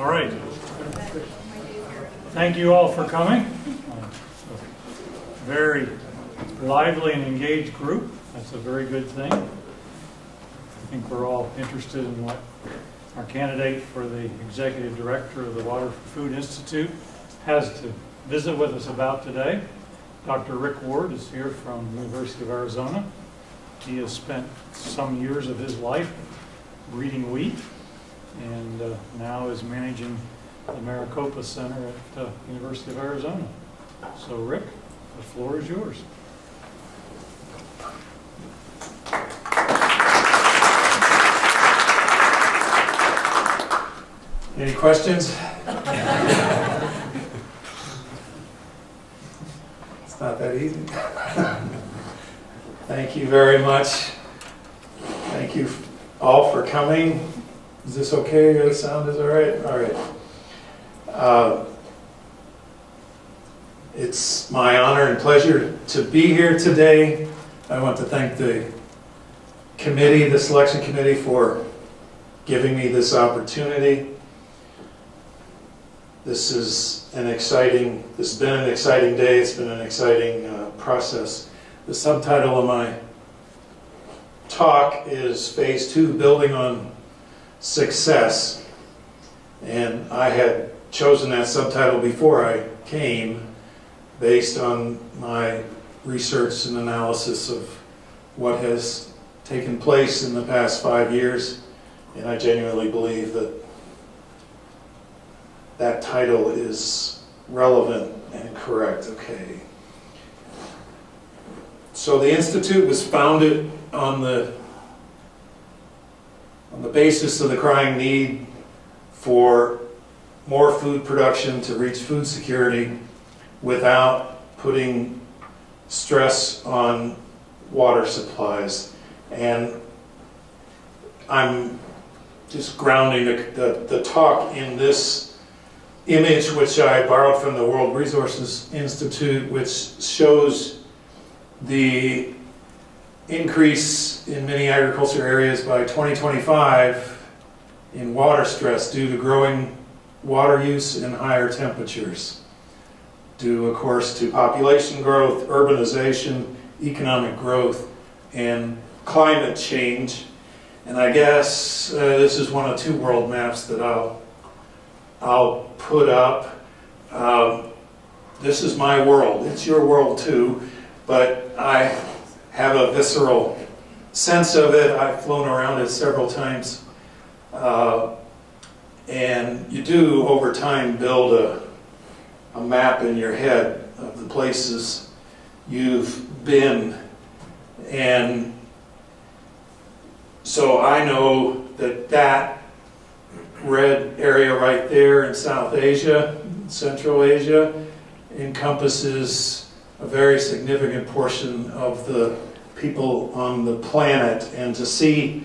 All right. Thank you all for coming. Very lively and engaged group. That's a very good thing. I think we're all interested in what our candidate for the executive director of the Water for Food Institute has to visit with us about today. Dr. Rick Ward is here from the University of Arizona. He has spent some years of his life breeding wheat and uh, now is managing the Maricopa Center at uh, University of Arizona. So Rick, the floor is yours. Any questions? it's not that easy. Thank you very much. Thank you all for coming. Is this okay? The sound is all right? All right. Uh, it's my honor and pleasure to be here today. I want to thank the committee, the selection committee, for giving me this opportunity. This is an exciting, this has been an exciting day, it's been an exciting uh, process. The subtitle of my talk is Phase Two, Building on Success. And I had chosen that subtitle before I came based on my research and analysis of what has taken place in the past five years. And I genuinely believe that that title is relevant and correct. Okay. So the Institute was founded on the on the basis of the crying need for more food production to reach food security without putting stress on water supplies. And I'm just grounding the, the, the, talk in this image, which I borrowed from the World Resources Institute, which shows the increase in many agriculture areas by 2025 in water stress due to growing water use and higher temperatures. Due, of course, to population growth, urbanization, economic growth, and climate change. And I guess uh, this is one of two world maps that I'll, I'll put up. Um, this is my world. It's your world too, but I have a visceral sense of it. I've flown around it several times. Uh, and you do, over time, build a, a map in your head of the places you've been. And so I know that that red area right there in South Asia, Central Asia, encompasses a very significant portion of the people on the planet. And to see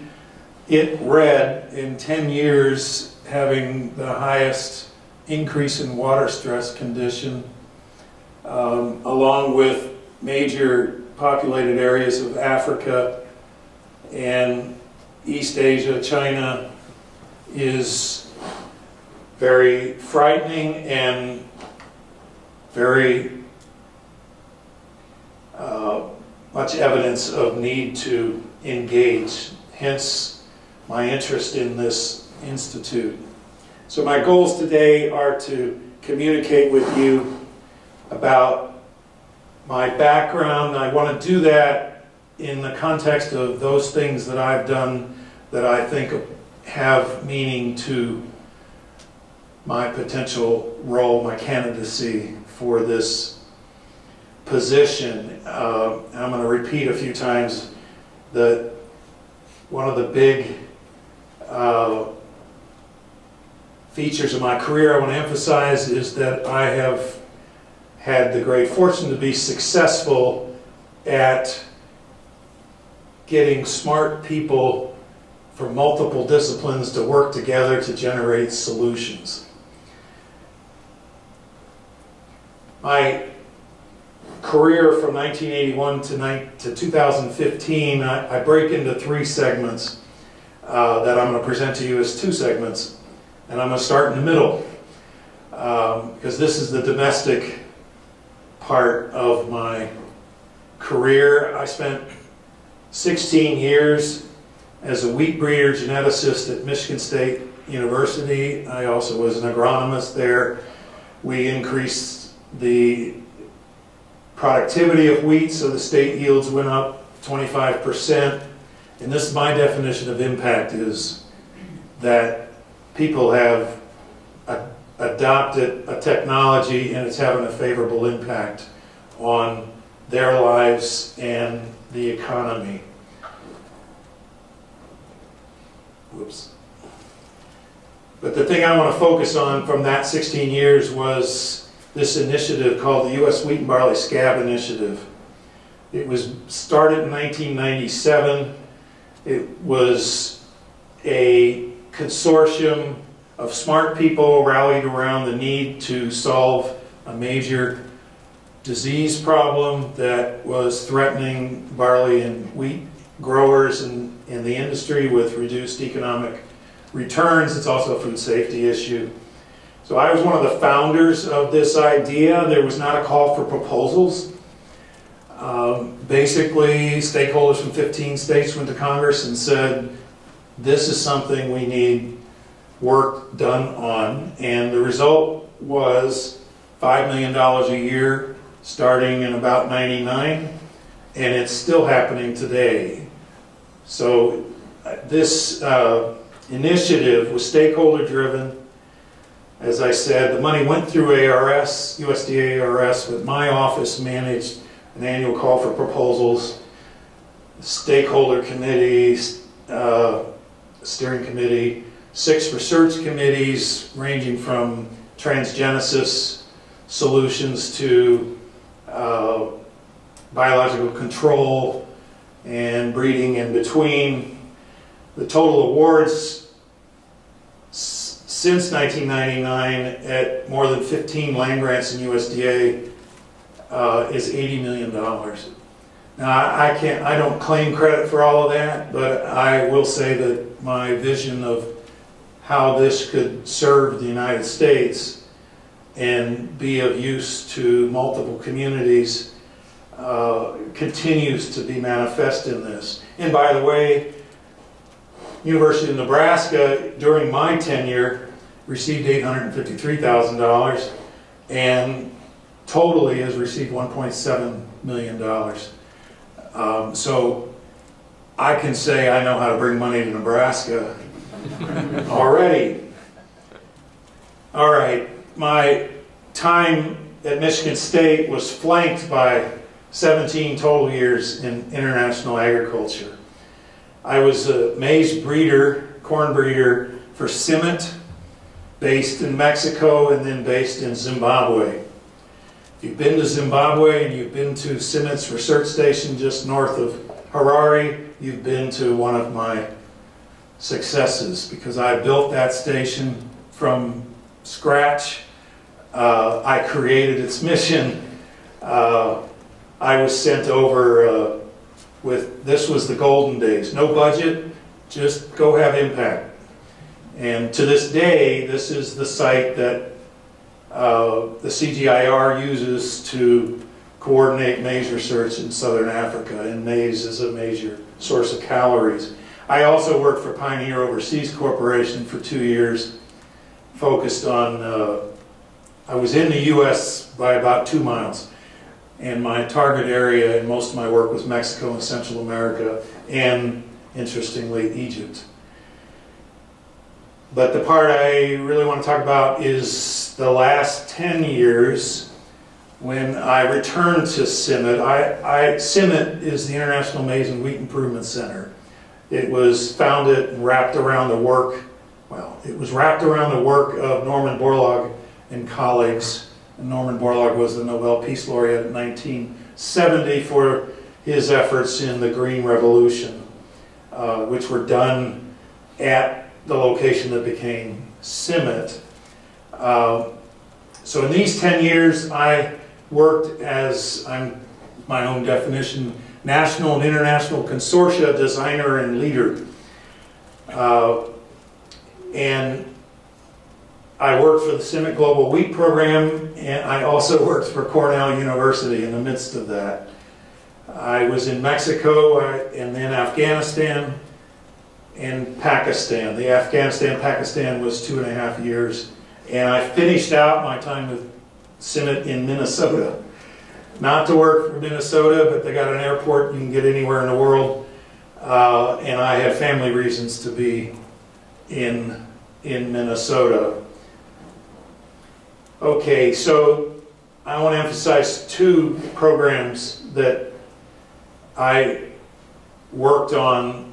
it red in 10 years having the highest increase in water stress condition, um, along with major populated areas of Africa and East Asia, China, is very frightening and very uh, much evidence of need to engage, hence my interest in this institute. So my goals today are to communicate with you about my background. I want to do that in the context of those things that I've done that I think have meaning to my potential role, my candidacy for this position. Uh, I'm going to repeat a few times that one of the big uh, features of my career I want to emphasize is that I have had the great fortune to be successful at getting smart people from multiple disciplines to work together to generate solutions. My career from 1981 to, to 2015, I, I, break into three segments uh, that I'm going to present to you as two segments. and I'm going to start in the middle because this is the domestic part of my career. I spent 16 years as a wheat breeder geneticist at Michigan State University. I also was an agronomist there. We increased the productivity of wheat, so the state yields went up 25%. And this, my definition of impact is that people have a- adopted a technology and it's having a favorable impact on their lives and the economy. Whoops. But the thing I want to focus on from that 16 years was this initiative called the U.S. Wheat and Barley Scab Initiative. It was started in 1997. It was a consortium of smart people rallied around the need to solve a major disease problem that was threatening barley and wheat growers and in the industry with reduced economic returns. It's also a food safety issue. So I was one of the founders of this idea. There was not a call for proposals. Um, basically, stakeholders from 15 states went to Congress and said, this is something we need work done on. And the result was $5 million a year starting in about 99, and it's still happening today. So uh, this uh, initiative was stakeholder driven. As I said, the money went through ARS, USDA ARS, but my office managed an annual call for proposals, stakeholder committees, uh, steering committee, six research committees ranging from transgenesis solutions to uh, biological control and breeding in between. The total awards since 1999 at more than 15 land grants in USDA uh, is $80 million. Now, I can't, I don't claim credit for all of that, but I will say that my vision of how this could serve the United States and be of use to multiple communities uh, continues to be manifest in this. And by the way, University of Nebraska, during my tenure, received $853,000 and totally has received $1.7 million. Um, So I can say I know how to bring money to Nebraska already. All right, my time at Michigan State was flanked by 17 total years in international agriculture. I was a maize breeder, corn breeder for CIMMYT, based in Mexico and then based in Zimbabwe. If you've been to Zimbabwe and you've been to CIMMYT's research station just north of Harare, you've been to one of my successes because I built that station from scratch. Uh, I created its mission. Uh, I was sent over uh, with, this was the golden days, no budget, just go have impact. And to this day, this is the site that uh, the CGIAR uses to coordinate maize research in southern Africa, and maize is a major source of calories. I also worked for Pioneer Overseas Corporation for two years, focused on, uh, I was in the US by about two miles. And my target area in most of my work was Mexico and Central America, and interestingly, Egypt. But the part I really want to talk about is the last 10 years when I returned to CIMMYT. I, I, is the International Maize and Wheat Improvement Center. It was founded and wrapped around the work, well, it was wrapped around the work of Norman Borlaug and colleagues. And Norman Borlaug was the Nobel Peace Laureate in 1970 for his efforts in the Green Revolution, uh, which were done at the location that became CIMMYT. Uh, so in these 10 years, I worked as, I'm my own definition, national and international consortia designer and leader. Uh, and I worked for the CIMMYT Global Wheat Program, and I also worked for Cornell University in the midst of that. I was in Mexico and then Afghanistan and Pakistan. The Afghanistan-Pakistan was two and a half years. And I finished out my time with CIMMYT in Minnesota. Not to work for Minnesota, but they got an airport you can get anywhere in the world. Uh, and I had family reasons to be in, in Minnesota. Okay, so I want to emphasize two programs that I worked on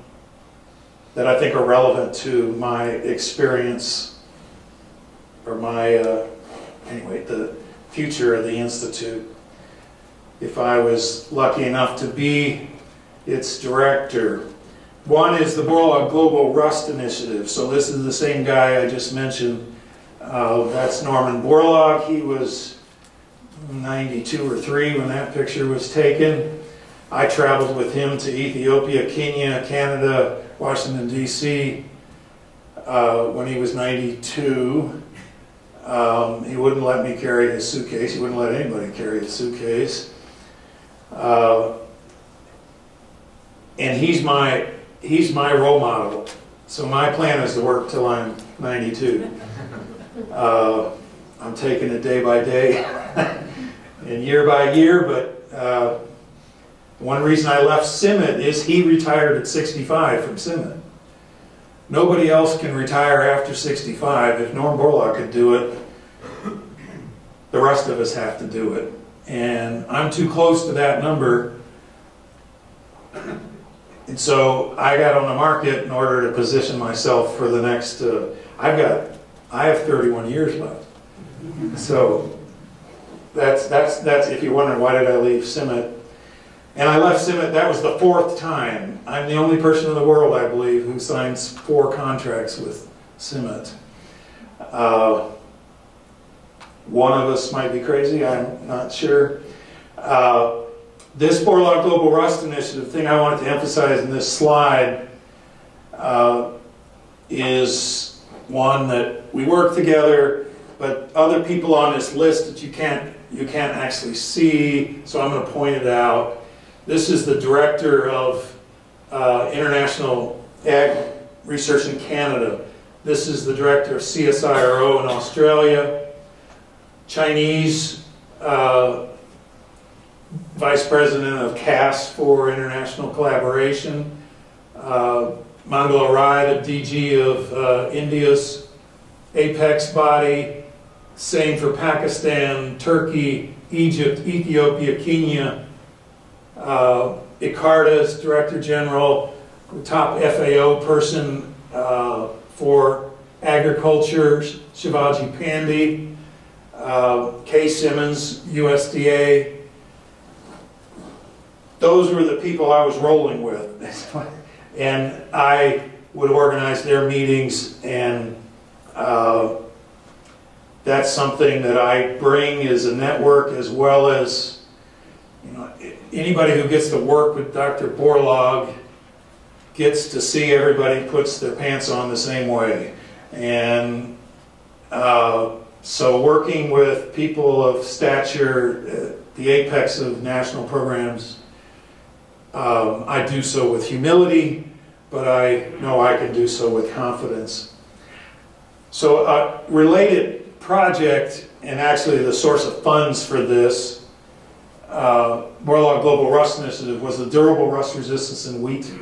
that I think are relevant to my experience or my, uh, anyway, the future of the Institute. If I was lucky enough to be its director. One is the Borlaug Global Rust Initiative. So this is the same guy I just mentioned. Uh, that's Norman Borlaug. He was 92 or 3 when that picture was taken. I traveled with him to Ethiopia, Kenya, Canada, Washington, D.C. Uh, when he was 92. Um, he wouldn't let me carry his suitcase. He wouldn't let anybody carry his suitcase. Uh, and he's my he's my role model. So my plan is to work till I'm 92. Uh, I'm taking it day by day and year by year, but uh, one reason I left CIMMYT is he retired at 65 from CIMMYT. Nobody else can retire after 65. If Norm Borlaug could do it, the rest of us have to do it. And I'm too close to that number. And so I got on the market in order to position myself for the next, uh, I've got, I have 31 years left. So that's, that's, that's, if you're wondering why did I leave CIMMYT? And I left CIMMYT, that was the fourth time. I'm the only person in the world, I believe, who signs four contracts with CIMMYT. Uh, one of us might be crazy, I'm not sure. Uh, this Borlaug Global Rust Initiative thing I wanted to emphasize in this slide uh, is one that we work together, but other people on this list that you can't you can't actually see, so I'm going to point it out. This is the director of uh, International Ag Research in Canada. This is the director of CSIRO in Australia. Chinese uh, vice president of CAS for international collaboration. Uh, Mangala Rai, the DG of uh, India's apex body. Same for Pakistan, Turkey, Egypt, Ethiopia, Kenya. Uh, director general, top FAO person uh, for agriculture, Shivaji Pandey. Uh, Kay Simmons, USDA. Those were the people I was rolling with. and I would organize their meetings, and uh, that's something that I bring as a network as well as you know, anybody who gets to work with Dr. Borlaug gets to see everybody puts their pants on the same way. And uh, so working with people of stature at the apex of national programs, um, I do so with humility, but I know I can do so with confidence. So a related project, and actually the source of funds for this, uh, Global Rust Initiative was the Durable Rust Resistance in Wheat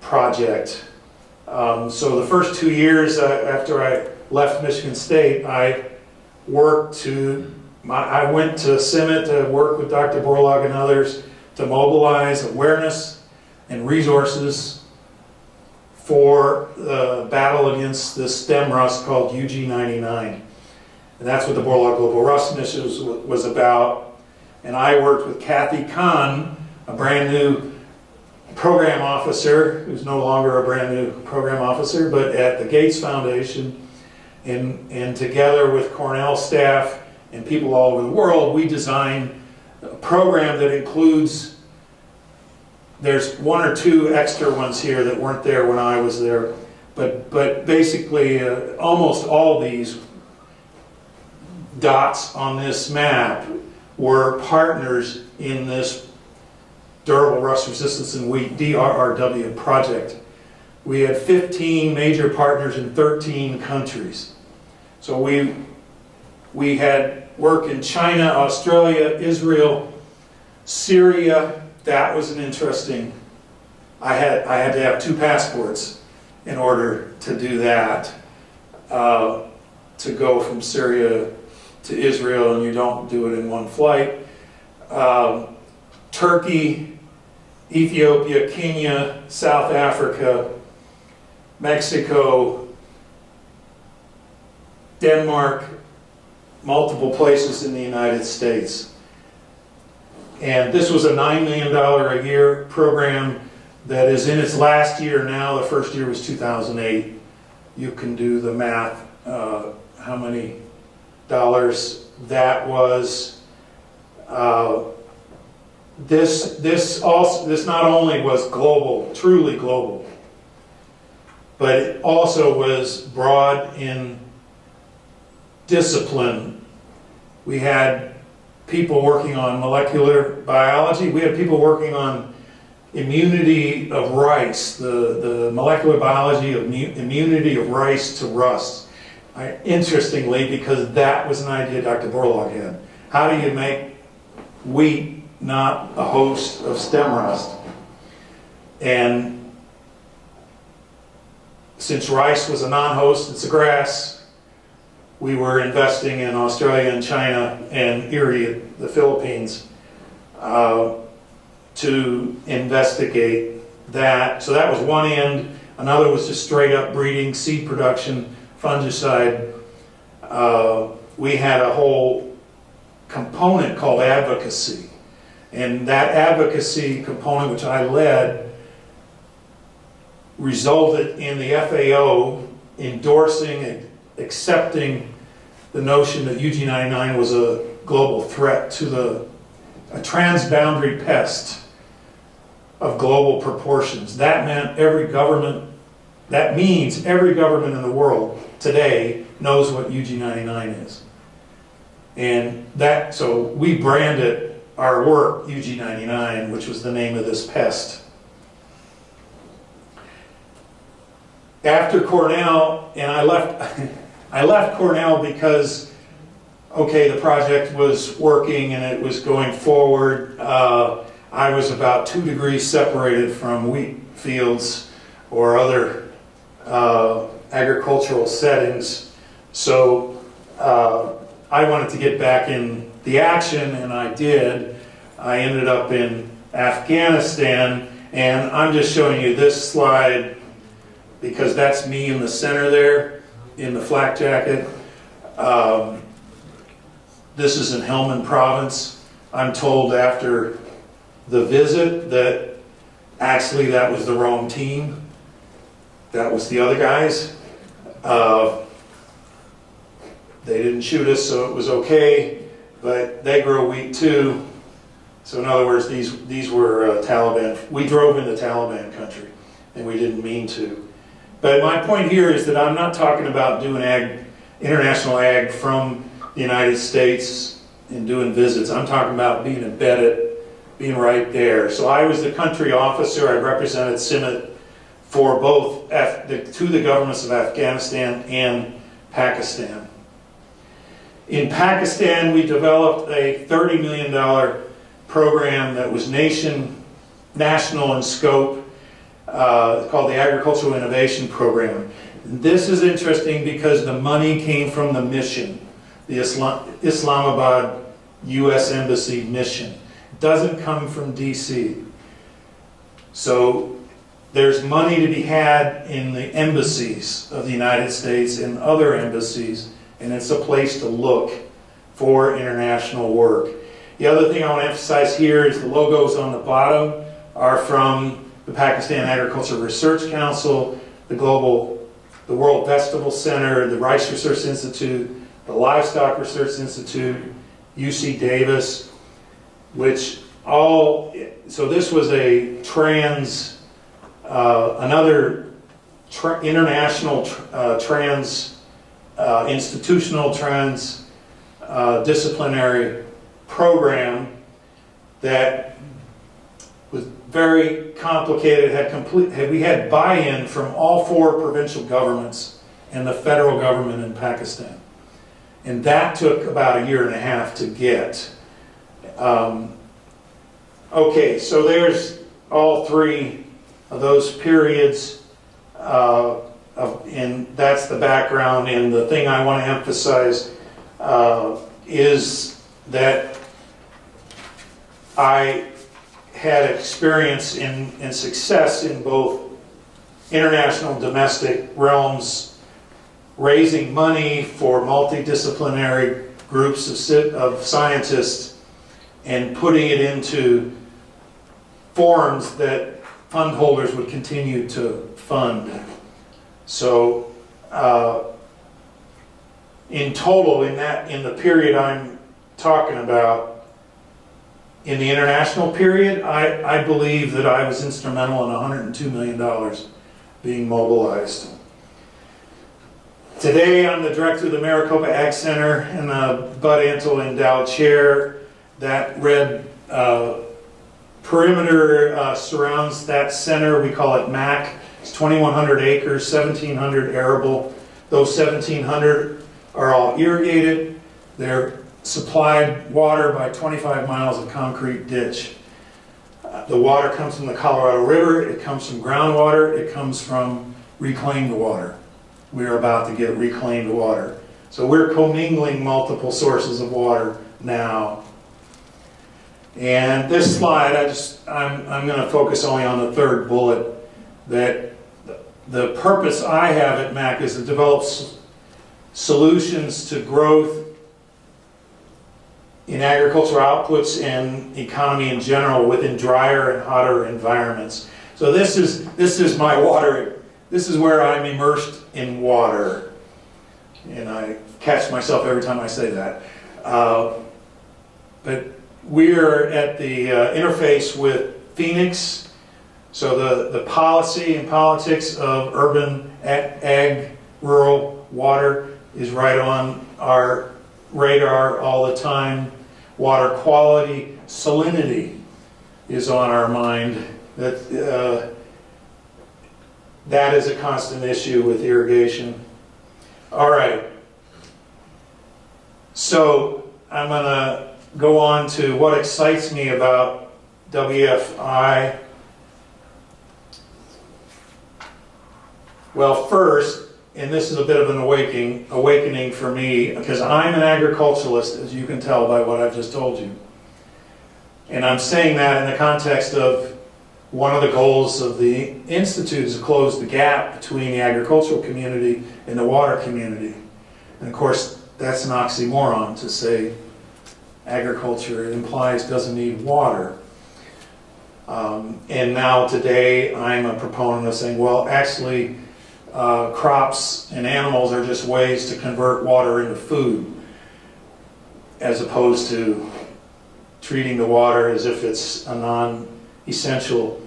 project. Um, so the first two years uh, after I left Michigan State, I worked to, my, I went to CIMMYT to work with Dr. Borlaug and others to mobilize awareness and resources for the battle against this stem rust called UG99. And that's what the Borlaug Global Rust Initiative was about. And I worked with Kathy Kahn, a brand new program officer, who's no longer a brand new program officer, but at the Gates Foundation. And, and together with Cornell staff and people all over the world, we designed a program that includes, there's one or two extra ones here that weren't there when I was there, but, but basically uh, almost all these dots on this map were partners in this durable rust resistance in wheat DRRW project. We had 15 major partners in 13 countries. So we, we had work in China, Australia, Israel, Syria. That was an interesting, I had, I had to have two passports in order to do that. Uh, to go from Syria to Israel, and you don't do it in one flight. Um, Turkey, Ethiopia, Kenya, South Africa, Mexico, Denmark, multiple places in the United States. And this was a $9 million a year program that is in its last year now. The first year was 2008. You can do the math, uh, how many dollars that was. Uh, this, this also, this not only was global, truly global, but it also was broad in discipline. We had people working on molecular biology. We had people working on immunity of rice, the, the molecular biology of immunity of rice to rust. Interestingly, because that was an idea Dr. Borlaug had. How do you make wheat not a host of stem rust? And since rice was a non-host, it's a grass, we were investing in Australia and China and IRRI, the Philippines, uh, to investigate that. So that was one end. Another was just straight up breeding, seed production, fungicide. Uh, we had a whole component called advocacy. And that advocacy component, which I led, resulted in the FAO endorsing and accepting the notion that UG99 was a global threat to the a transboundary pest of global proportions. That meant every government, that means every government in the world today knows what UG99 is. And that, so we branded our work UG99, which was the name of this pest. After Cornell, and I left, I left Cornell because, okay, the project was working and it was going forward. Uh, I was about two degrees separated from wheat fields or other uh, agricultural settings. So uh, I wanted to get back in the action, and I did. I ended up in Afghanistan, and I'm just showing you this slide because that's me in the center there in the flak jacket. Um, this is in Helmand province. I'm told after the visit that actually that was the wrong team. That was the other guys. Uh, they didn't shoot us, so it was okay, but they grow wheat too. So in other words, these, these were uh, Taliban. We drove into Taliban country, and we didn't mean to. But my point here is that I'm not talking about doing ag, international ag from the United States and doing visits. I'm talking about being embedded being right there. So I was the country officer. I represented CIMMYT for both the, to the governments of Afghanistan and Pakistan. In Pakistan, we developed a $30 million program that was nation, national in scope, uh, called the Agricultural Innovation Program. This is interesting because the money came from the mission, the Islam Islamabad U.S. Embassy mission It doesn't come from DC. So there's money to be had in the embassies of the United States and other embassies, and it's a place to look for international work. The other thing I want to emphasize here is the logos on the bottom are from the Pakistan Agriculture Research Council, the Global, the World Vegetable Center, the Rice Research Institute, the Livestock Research Institute, UC Davis, which all, so this was a trans, uh, another tra international uh, trans, uh, institutional trans uh, disciplinary program that was very complicated, had complete, had, we had buy-in from all four provincial governments and the federal government in Pakistan. And that took about a year and a half to get. Um, okay, so there's all three those periods. Uh, of, and that's the background. And the thing I want to emphasize uh, is that I had experience in, and success in both international and domestic realms, raising money for multidisciplinary groups of, of scientists and putting it into forms that fund holders would continue to fund. So, uh, in total, in that, in the period I'm talking about, in the international period, I, I believe that I was instrumental in $102 million being mobilized. Today, I'm the director of the Maricopa Ag Center and the Bud Antle Endowed Chair. That red uh, perimeter uh, surrounds that center. We call it MAC. It's 2,100 acres, 1,700 arable. Those 1,700 are all irrigated. They're supplied water by 25 miles of concrete ditch. Uh, The water comes from the Colorado River, it comes from groundwater, it comes from reclaimed water. We're about to get reclaimed water. So we're commingling multiple sources of water now. And this slide, I just, I'm, I'm gonna focus only on the third bullet, that the purpose I have at MAC is to develop solutions to growth in agricultural outputs and economy in general within drier and hotter environments. So this is, this is my water, this is where I'm immersed in water. And I catch myself every time I say that. Uh, But we're at the uh, interface with Phoenix. So the, the policy and politics of urban ag, rural water is right on our radar all the time. Water quality, salinity is on our mind. That, uh, that is a constant issue with irrigation. All right. So I'm going to go on to what excites me about WFI. Well, first, and this is a bit of an awakening, awakening for me, because I'm an agriculturalist, as you can tell by what I've just told you. And I'm saying that in the context of one of the goals of the Institute is to close the gap between the agricultural community and the water community. And of course, that's an oxymoron to say agriculture it implies doesn't need water. Um, and now today, I'm a proponent of saying, well, actually, uh, crops and animals are just ways to convert water into food, as opposed to treating the water as if it's a non-essential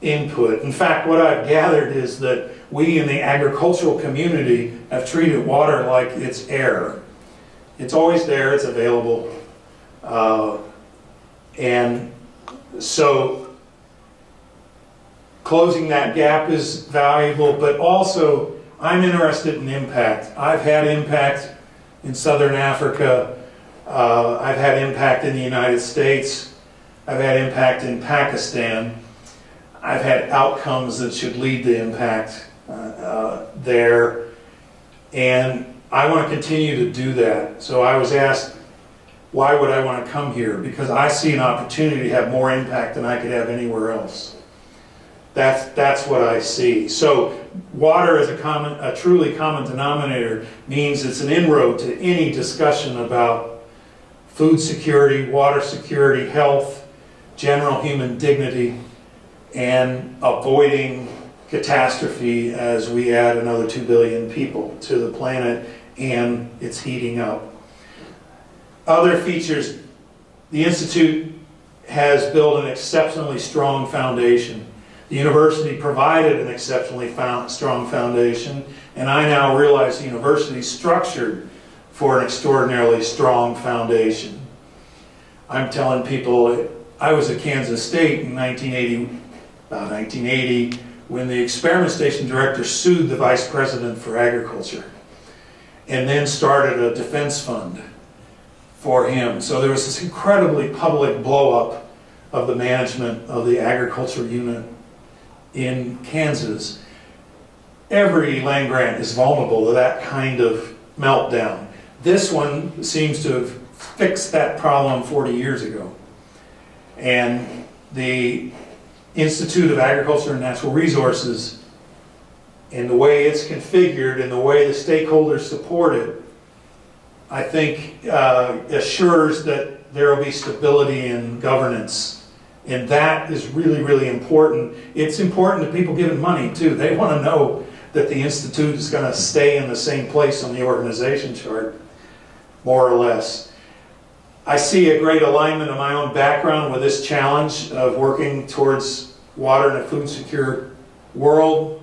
input. In fact, what I've gathered is that we in the agricultural community have treated water like it's air. It's always there, it's available. Uh, and so closing that gap is valuable, but also I'm interested in impact. I've had impact in Southern Africa. Uh, I've had impact in the United States. I've had impact in Pakistan. I've had outcomes that should lead to impact uh, uh, there. And I want to continue to do that. So I was asked, why would I want to come here? Because I see an opportunity to have more impact than I could have anywhere else. That's, that's what I see. So water as a common, a truly common denominator means it's an inroad to any discussion about food security, water security, health, general human dignity, and avoiding catastrophe as we add another 2 billion people to the planet and it's heating up. Other features, the Institute has built an exceptionally strong foundation. The university provided an exceptionally found, strong foundation, and I now realize the university is structured for an extraordinarily strong foundation. I'm telling people, I was at Kansas State in 1980, about 1980, when the experiment station director sued the vice president for agriculture and then started a defense fund for him. So there was this incredibly public blowup of the management of the agriculture unit in Kansas. Every land grant is vulnerable to that kind of meltdown. This one seems to have fixed that problem 40 years ago. And the Institute of Agriculture and Natural Resources, in the way it's configured and the way the stakeholders support it, I think uh, assures that there will be stability in governance. And that is really, really important. It's important to people giving money too. They want to know that the Institute is going to stay in the same place on the organization chart, more or less. I see a great alignment of my own background with this challenge of working towards water and a food secure world.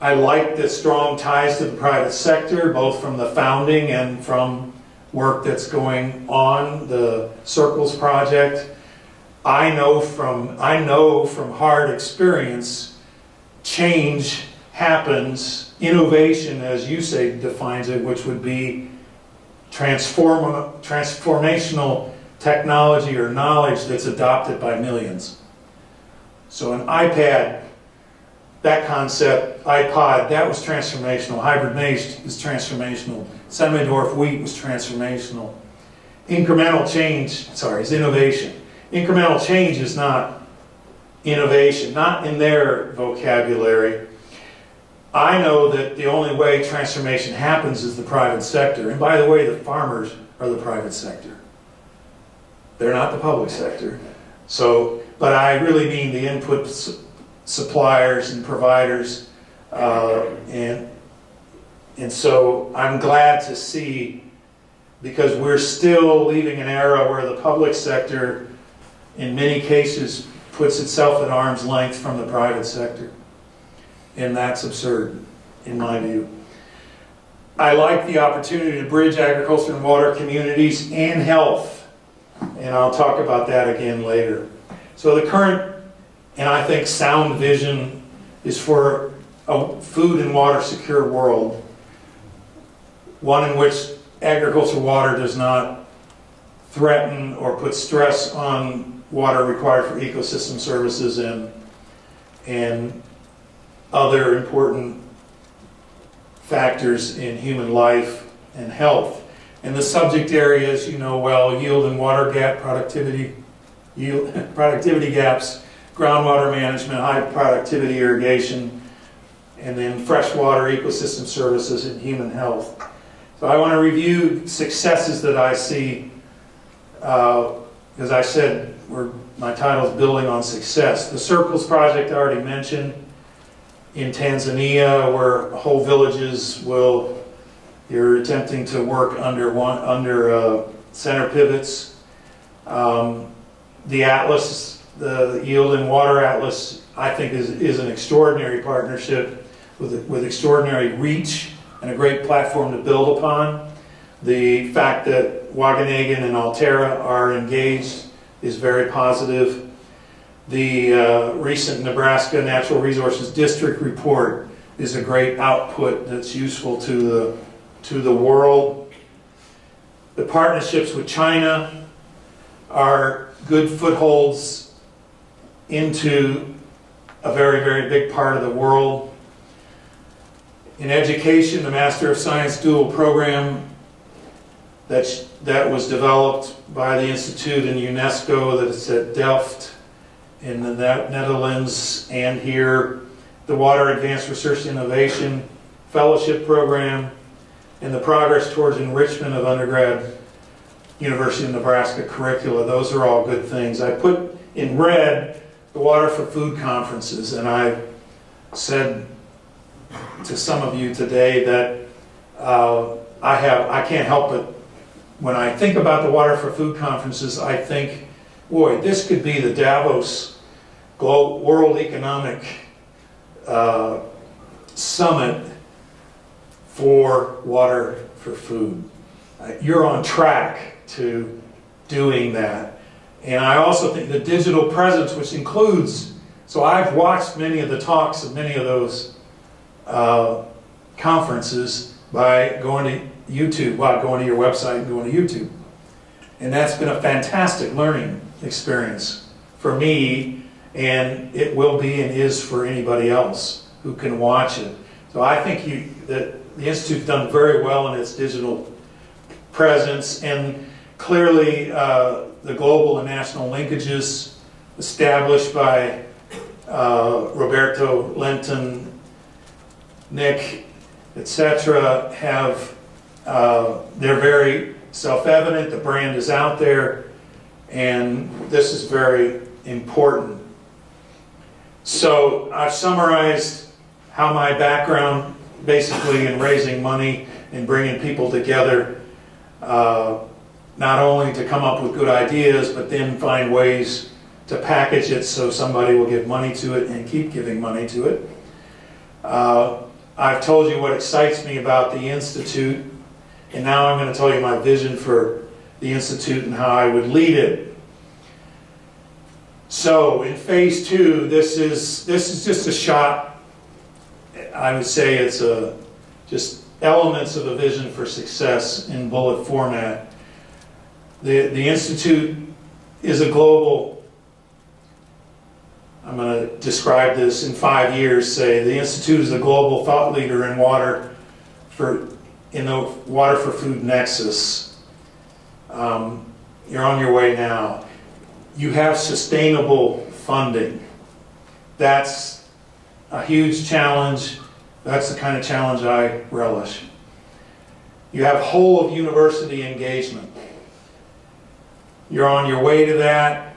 I like the strong ties to the private sector, both from the founding and from work that's going on, the Circles Project. I know from, I know from hard experience, change happens, innovation, as you say, defines it, which would be transform, transformational technology or knowledge that's adopted by millions. So an iPad, that concept, iPod, that was transformational. Hybrid maize is transformational. Semi-dwarf wheat was transformational. Incremental change, sorry, is innovation. Incremental change is not innovation, not in their vocabulary. I know that the only way transformation happens is the private sector. And by the way, the farmers are the private sector. They're not the public sector. So, but I really mean the input suppliers and providers. Uh, and, and so I'm glad to see, because we're still leaving an era where the public sector, in many cases, puts itself at arm's length from the private sector and that's absurd, in my view. I like the opportunity to bridge agriculture and water communities and health, and I'll talk about that again later. So the current, and I think sound vision, is for a food and water secure world, one in which agricultural water does not threaten or put stress on water required for ecosystem services and, and other important factors in human life and health. And the subject areas, you know well, yield and water gap productivity, yield, productivity gaps, groundwater management, high productivity irrigation, and then freshwater ecosystem services and human health. So I want to review successes that I see. Uh, as I said, my title is Building on Success. The Circles Project I already mentioned in Tanzania where whole villages will, you're attempting to work under one, under uh, center pivots. Um, the Atlas, the Yield and Water Atlas, I think is, is an extraordinary partnership with, with extraordinary reach and a great platform to build upon. The fact that Wageningen and Alterra are engaged is very positive. The uh, recent Nebraska Natural Resources District report is a great output that's useful to the, to the world. The partnerships with China are good footholds into a very, very big part of the world. In education, the Master of Science dual program that's, that was developed by the Institute and UNESCO that's at Delft in the Netherlands and here, the Water Advanced Research Innovation Fellowship Program, and the progress towards enrichment of undergrad University of Nebraska curricula. Those are all good things. I put in red the Water for Food conferences, and I said to some of you today that uh, I have I can't help but when I think about the Water for Food conferences, I think, boy, this could be the Davos Global World Economic uh, Summit for water for food. Uh, You're on track to doing that. And I also think the digital presence, which includes, so I've watched many of the talks of many of those uh, conferences by going to YouTube, by going to your website and going to YouTube. And that's been a fantastic learning experience for me, and it will be and is for anybody else who can watch it. So I think you, that the Institute's done very well in its digital presence, and clearly uh, the global and national linkages established by uh, Roberto Lenton, Nick, etc., have uh, they're very self-evident. The brand is out there, and this is very important. So I've summarized how my background, basically in raising money and bringing people together, uh, not only to come up with good ideas, but then find ways to package it so somebody will give money to it and keep giving money to it. Uh, I've told you what excites me about the Institute, and now I'm going to tell you my vision for the Institute and how I would lead it. So in phase two, this is this is just a shot. I would say it's a just elements of a vision for success in bullet format. The the institute is a global. I'm going to describe this in five years. Say the institute is a global thought leader in water for in the water for food nexus. Um, you're on your way now you have sustainable funding. That's a huge challenge. That's the kind of challenge I relish. You have whole of university engagement. You're on your way to that.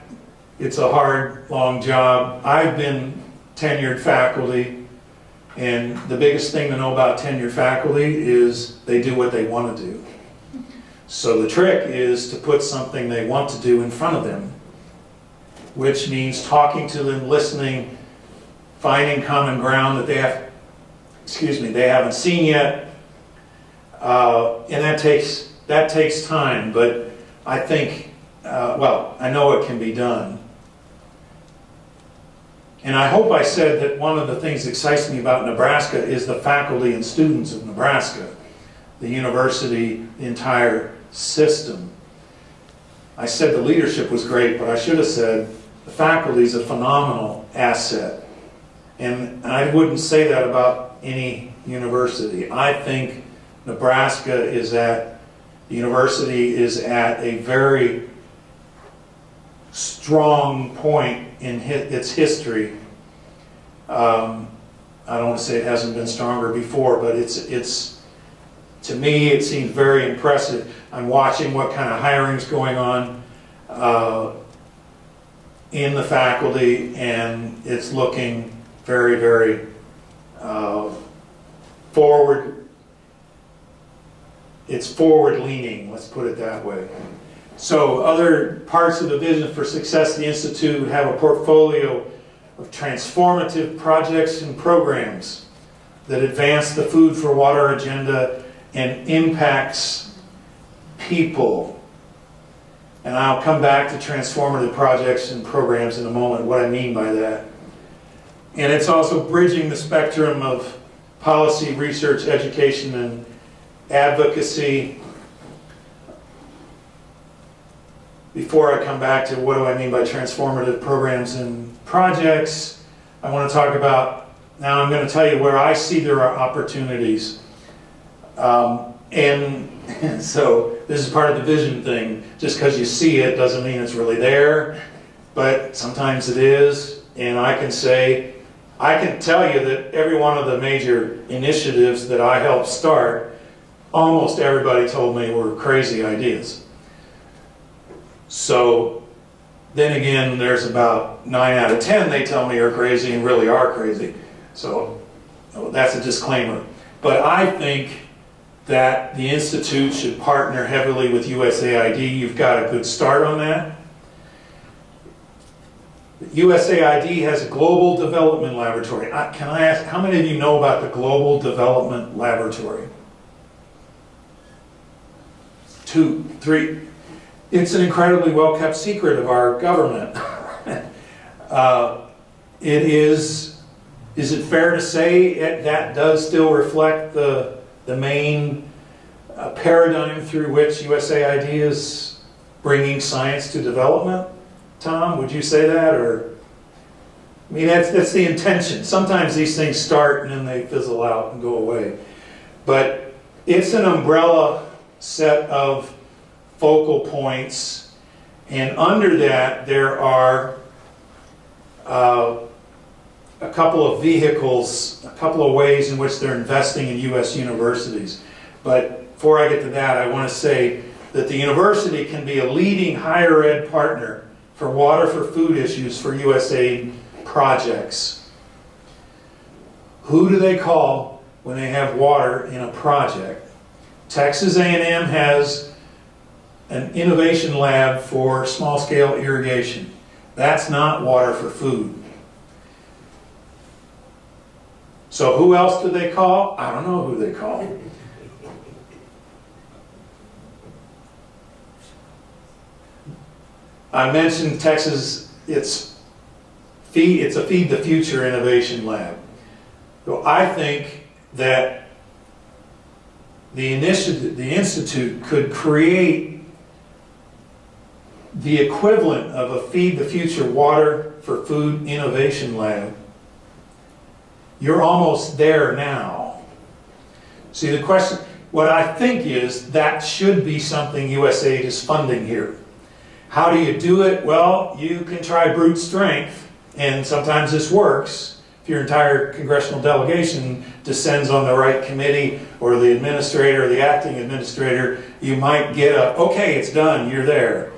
It's a hard, long job. I've been tenured faculty, and the biggest thing to know about tenured faculty is they do what they want to do. So the trick is to put something they want to do in front of them which means talking to them, listening, finding common ground that they have, excuse me, they haven't seen yet. Uh, and that takes, that takes time, but I think, uh, well, I know it can be done. And I hope I said that one of the things that excites me about Nebraska is the faculty and students of Nebraska, the university, the entire system. I said the leadership was great, but I should have said the faculty is a phenomenal asset. And I wouldn't say that about any university. I think Nebraska is at, the university is at a very strong point in its history. Um, I don't want to say it hasn't been stronger before, but it's, it's, to me, it seems very impressive. I'm watching what kind of hiring's going on. Uh, in the faculty, and it's looking very, very uh, forward. It's forward leaning, let's put it that way. So other parts of the vision for success the Institute have a portfolio of transformative projects and programs that advance the food for water agenda and impacts people and I'll come back to transformative projects and programs in a moment, what I mean by that. And it's also bridging the spectrum of policy, research, education, and advocacy. Before I come back to what do I mean by transformative programs and projects, I want to talk about, now I'm going to tell you where I see there are opportunities. Um, and so this is part of the vision thing. Just because you see it doesn't mean it's really there, but sometimes it is. And I can say, I can tell you that every one of the major initiatives that I helped start, almost everybody told me were crazy ideas. So then again, there's about 9 out of 10 they tell me are crazy and really are crazy. So oh, that's a disclaimer. But I think that the Institute should partner heavily with USAID. You've got a good start on that. USAID has a Global Development Laboratory. Can I ask, how many of you know about the Global Development Laboratory? two, three. It's an incredibly well-kept secret of our government. Uh, It is, is it fair to say it- that does still reflect the, the main uh, paradigm through which USAID is bringing science to development? Tom, would you say that, or? I mean, that's, that's the intention. Sometimes these things start and then they fizzle out and go away. But it's an umbrella set of focal points, and under that, there are uh, a couple of vehicles, a couple of ways in which they're investing in U.S. universities. But before I get to that, I want to say that the university can be a leading higher ed partner for water for food issues for USAID projects. Who do they call when they have water in a project? Texas A&M has an innovation lab for small-scale irrigation. That's not water for food. So who else do they call? I don't know who they call. I mentioned Texas, it's feed, it's a Feed the Future Innovation Lab. So I think that the initiative, the institute could create the equivalent of a Feed the Future Water for Food Innovation Lab. You're almost there now. See, the question, what I think is that should be something USAID is funding here. How do you do it? Well, you can try brute strength, and sometimes this works. If your entire congressional delegation descends on the right committee, or the administrator, or the acting administrator, you might get a, okay, it's done, you're there.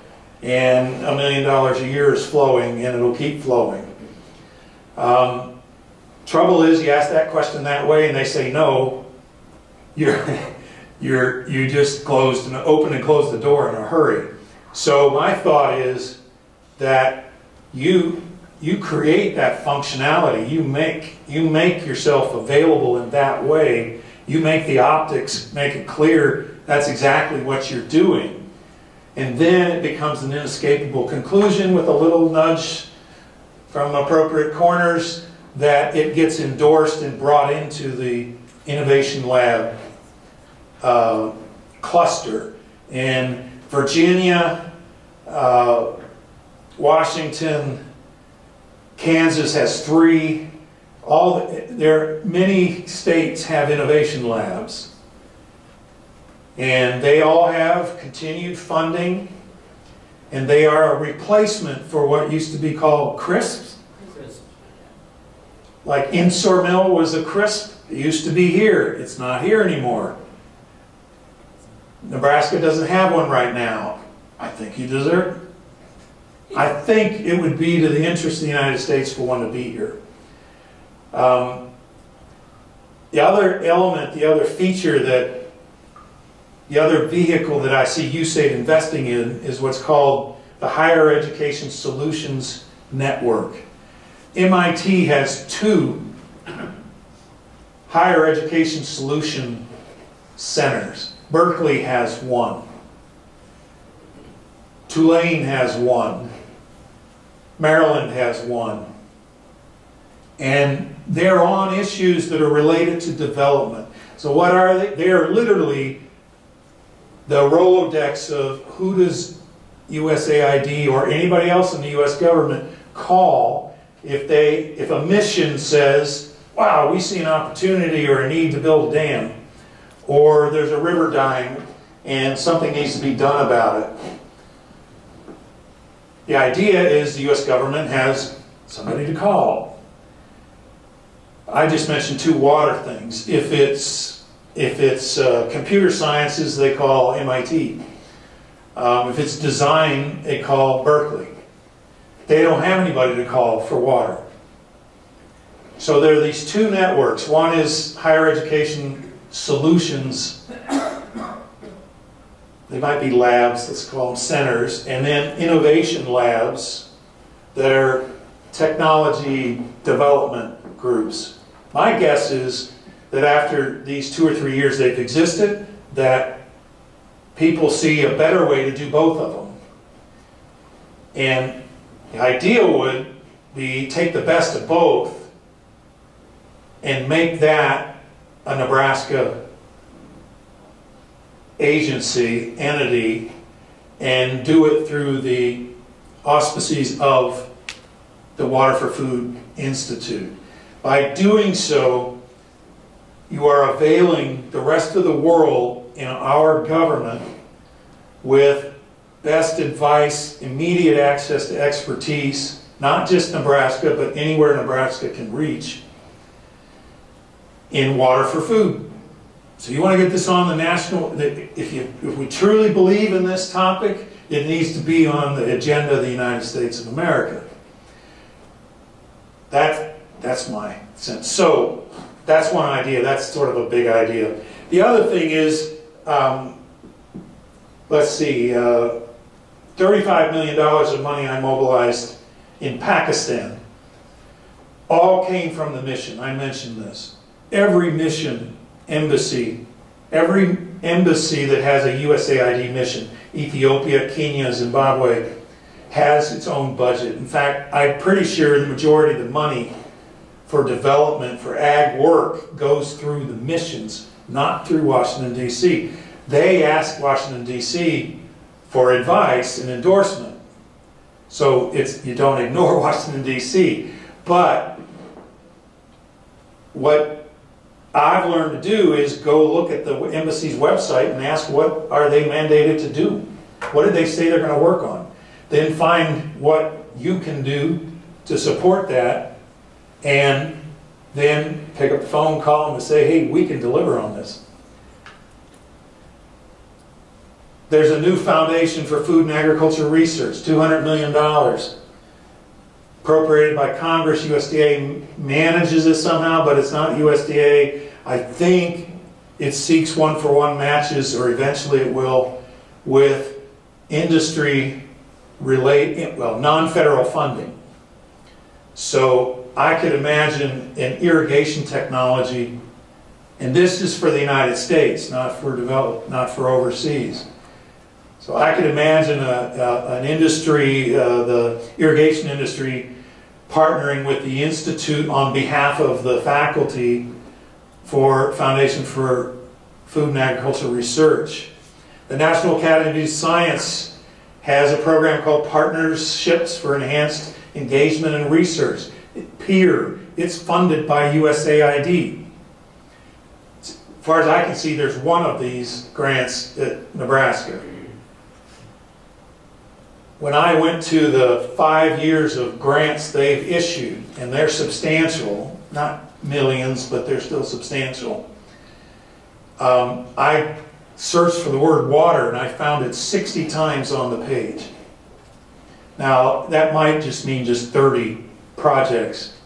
And a million dollars a year is flowing, and it'll keep flowing. Um, trouble is, you ask that question that way, and they say no, you're, you're, you just closed and opened and closed the door in a hurry. So my thought is that you you create that functionality. You make you make yourself available in that way. You make the optics make it clear that's exactly what you're doing. And then it becomes an inescapable conclusion with a little nudge from appropriate corners that it gets endorsed and brought into the innovation lab uh, cluster. in Virginia, uh, Washington, Kansas has three. All there, many states have innovation labs, and they all have continued funding, and they are a replacement for what used to be called CRSPs. Like INTSORMIL was a CRSP. It used to be here. It's not here anymore. Nebraska doesn't have one right now. I think you deserve it. I think it would be to the interest of the United States for one to be here. Um, the other element, the other feature that, the other vehicle that I see USAID investing in is what's called the Higher Education Solutions Network. MIT has two higher education solution centers. Berkeley has one. Tulane has one. Maryland has one. And they're on issues that are related to development. So what are they? They are literally the Rolodex of who does USAID or anybody else in the US government call if they if a mission says, wow, we see an opportunity or a need to build a dam, or there's a river dying and something needs to be done about it. The idea is the US government has somebody to call. I just mentioned two water things. If it's, if it's uh, computer sciences, they call MIT. Um, if it's design, they call Berkeley. They don't have anybody to call for water. So there are these two networks. One is higher education solutions they might be labs, let's call them centers, and then innovation labs that are technology development groups. My guess is that after these two or three years they've existed, that people see a better way to do both of them. And the idea would be take the best of both and make that a Nebraska agency, entity, and do it through the auspices of the Water for Food Institute. By doing so, you are availing the rest of the world in our government with best advice, immediate access to expertise, not just Nebraska, but anywhere Nebraska can reach in water for food. So you want to get this on the national, if you, if we truly believe in this topic, it needs to be on the agenda of the United States of America. That, that's my sense. So that's one idea. That's sort of a big idea. The other thing is, um, let's see, uh, $35 million of money I mobilized in Pakistan all came from the mission. I mentioned this. Every mission, embassy, every embassy that has a USAID mission, Ethiopia, Kenya, Zimbabwe, has its own budget. In fact, I'm pretty sure the majority of the money for development, for ag work, goes through the missions, not through Washington, D.C. They ask Washington, D.C. for advice and endorsement. So it's, you don't ignore Washington, D.C. But what I've learned to do is go look at the embassy's website and ask what are they mandated to do? What did they say they're going to work on? Then find what you can do to support that and then pick up the phone, call them and say, hey, we can deliver on this. There's a new foundation for food and agriculture research, $200 million. Appropriated by Congress, USDA manages it somehow, but it's not USDA. I think it seeks one-for-one matches, or eventually it will, with industry relate, well, non-federal funding. So I could imagine an irrigation technology, and this is for the United States, not for develop, not for overseas. So I could imagine a, a, an industry, uh, the irrigation industry, partnering with the institute on behalf of the faculty for Foundation for Food and Agricultural Research. The National Academy of Science has a program called Partnerships for Enhanced Engagement and Research. PEER, it's funded by USAID. As far as I can see, there's one of these grants at Nebraska. When I went to the five years of grants they've issued, and they're substantial, not millions, but they're still substantial, um, I searched for the word water and I found it 60 times on the page. Now, that might just mean just 30 projects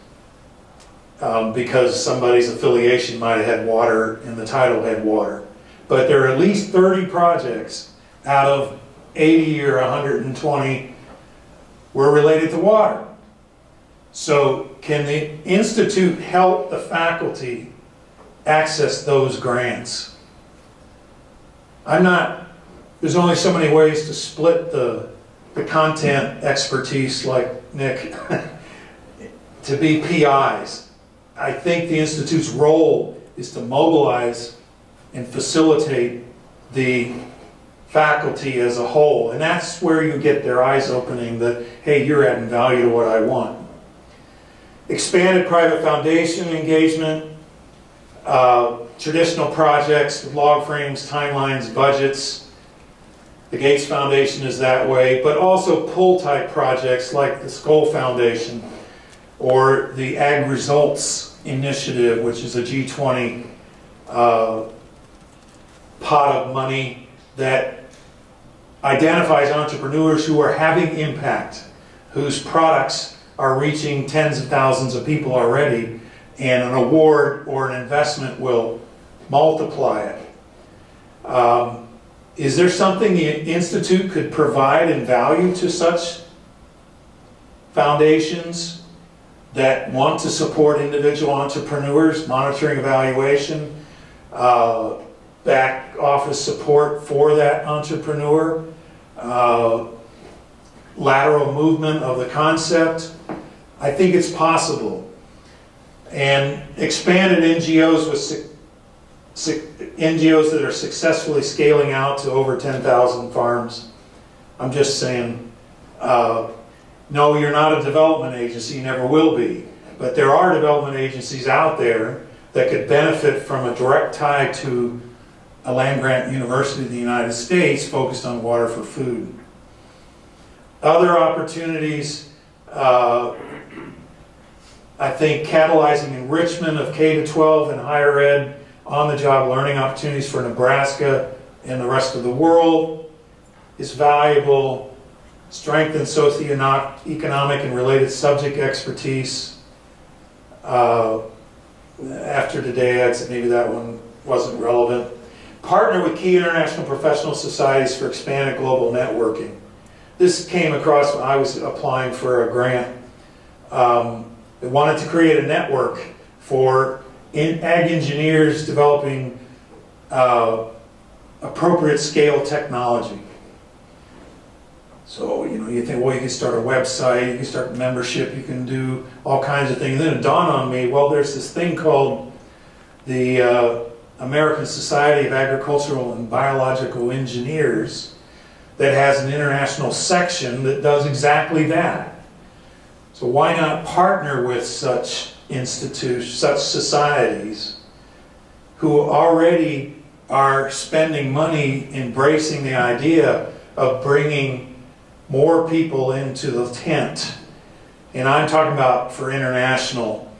um, because somebody's affiliation might have had water and the title had water. But there are at least 30 projects out of 80 or 120 were related to water. So can the Institute help the faculty access those grants? I'm not, there's only so many ways to split the, the content expertise like Nick to be PIs. I think the Institute's role is to mobilize and facilitate the faculty as a whole. And that's where you get their eyes opening that, hey, you're adding value to what I want. Expanded private foundation engagement, uh, traditional projects log frames, timelines, budgets. The Gates Foundation is that way, but also pull type projects like the Skoll Foundation or the AgResults Initiative, which is a G20 uh, pot of money that identifies entrepreneurs who are having impact, whose products are reaching tens of thousands of people already, and an award or an investment will multiply it. Um, is there something the Institute could provide in value to such foundations that want to support individual entrepreneurs, monitoring evaluation, uh, back office support for that entrepreneur, uh, lateral movement of the concept. I think it's possible. And expanded NGOs with NGOs that are successfully scaling out to over 10,000 farms. I'm just saying, uh, no, you're not a development agency, you never will be. But there are development agencies out there that could benefit from a direct tie to a land grant university in the United States focused on water for food. Other opportunities, uh, I think catalyzing enrichment of K to 12 and higher ed on the job learning opportunities for Nebraska and the rest of the world is valuable. Strengthen socioeconomic and related subject expertise. Uh, after today, I'd say maybe that one wasn't relevant. Partner with key international professional societies for expanded global networking. This came across when I was applying for a grant. Um, they wanted to create a network for in ag engineers developing uh, appropriate scale technology. So, you know, you think, well, you can start a website, you can start membership, you can do all kinds of things. And then it dawned on me, well, there's this thing called the uh, American Society of Agricultural and Biological Engineers that has an international section that does exactly that. So why not partner with such institutions, such societies who already are spending money embracing the idea of bringing more people into the tent. And I'm talking about for international.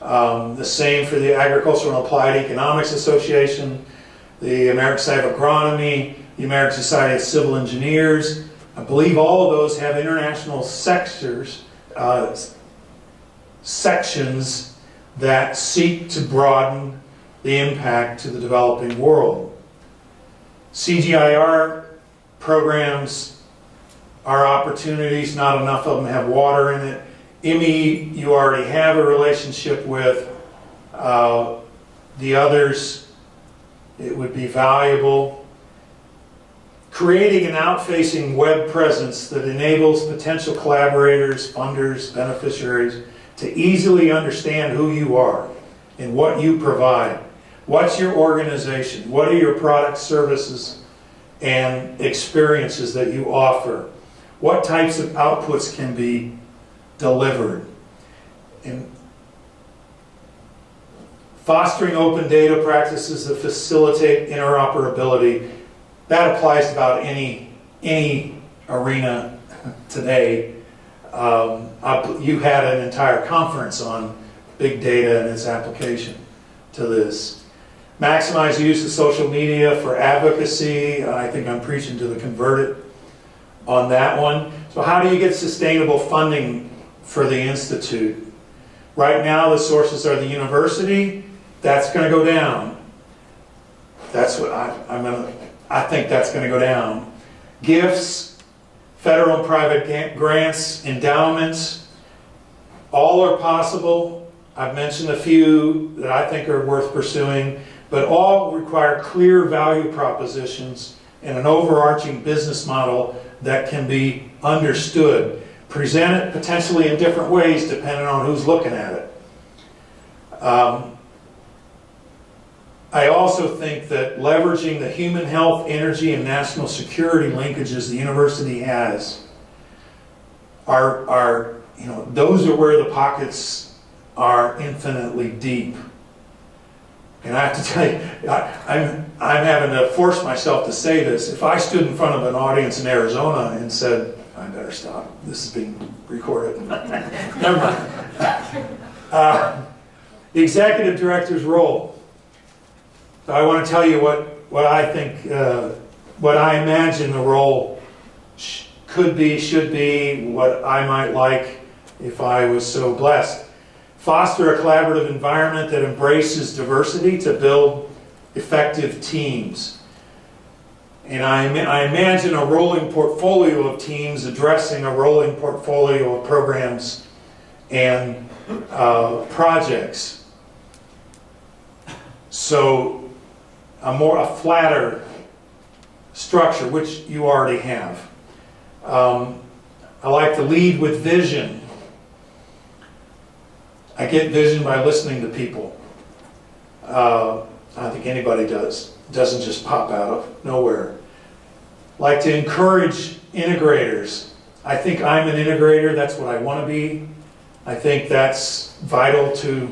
Um, the same for the Agricultural and Applied Economics Association, the American Society of Agronomy, the American Society of Civil Engineers. I believe all of those have international sectors, uh, sections that seek to broaden the impact to the developing world. CGIAR programs are opportunities, not enough of them have water in it. IWMI, you already have a relationship with. Uh, the others, it would be valuable. Creating an out-facing web presence that enables potential collaborators, funders, beneficiaries to easily understand who you are and what you provide. What's your organization? What are your products, services, and experiences that you offer? What types of outputs can be delivered? And fostering open data practices that facilitate interoperability. That applies to about any, any arena today. Um, I- you had an entire conference on big data and its application to this. Maximize use of social media for advocacy. I think I'm preaching to the converted on that one. So how do you get sustainable funding for the Institute? Right now, the sources are the university. That's going to go down. That's what I, I'm gonna, I think that's going to go down. Gifts, federal and private grants, endowments, all are possible. I've mentioned a few that I think are worth pursuing, but all require clear value propositions and an overarching business model that can be understood. Present it potentially in different ways depending on who's looking at it. Um, I also think that leveraging the human health, energy, and national security linkages the university has are, are you know, those are where the pockets are infinitely deep. And I have to tell you, I, I'm, I'm having to force myself to say this. If I stood in front of an audience in Arizona and said, I better stop, this is being recorded. Never mind. Uh, the executive director's role. So I want to tell you what, what I think, uh, what I imagine the role sh- could be, should be, what I might like if I was so blessed. Foster a collaborative environment that embraces diversity to build effective teams. And I, I imagine a rolling portfolio of teams addressing a rolling portfolio of programs and uh, projects. So a more, a flatter structure, which you already have. Um, I like to lead with vision. I get vision by listening to people. Uh, I think anybody does. It doesn't just pop out of nowhere. Like to encourage integrators. I think I'm an integrator. That's what I want to be. I think that's vital to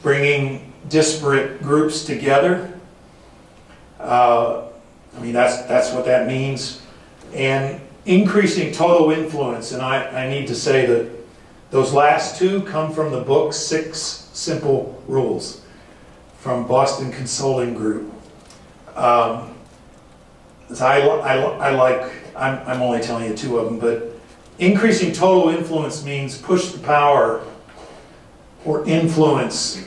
bringing disparate groups together. Uh, I mean, that's, that's what that means. And increasing total influence. And I, I need to say that those last two come from the book Six Simple Rules from Boston Consulting Group. Um, so I, I, I like, I'm, I'm only telling you two of them, but increasing total influence means push the power or influence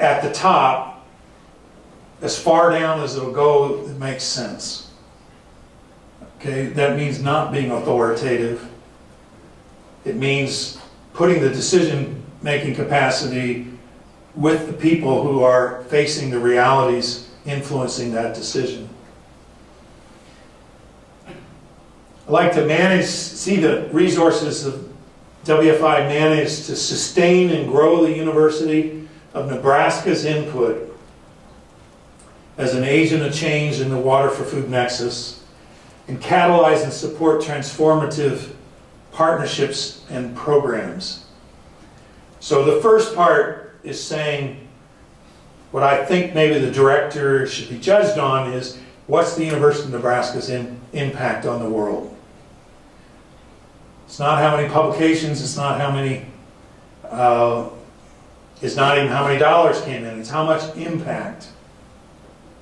at the top as far down as it'll go that makes sense. Okay, that means not being authoritative. It means putting the decision-making capacity with the people who are facing the realities influencing that decision. I like to manage, see the resources of WFI manage to sustain and grow the University of Nebraska's input as an agent of change in the Water for Food Nexus and catalyze and support transformative partnerships and programs. So the first part is saying what I think maybe the director should be judged on is what's the University of Nebraska's in, impact on the world? It's not how many publications, it's not how many, uh, it's not even how many dollars came in, it's how much impact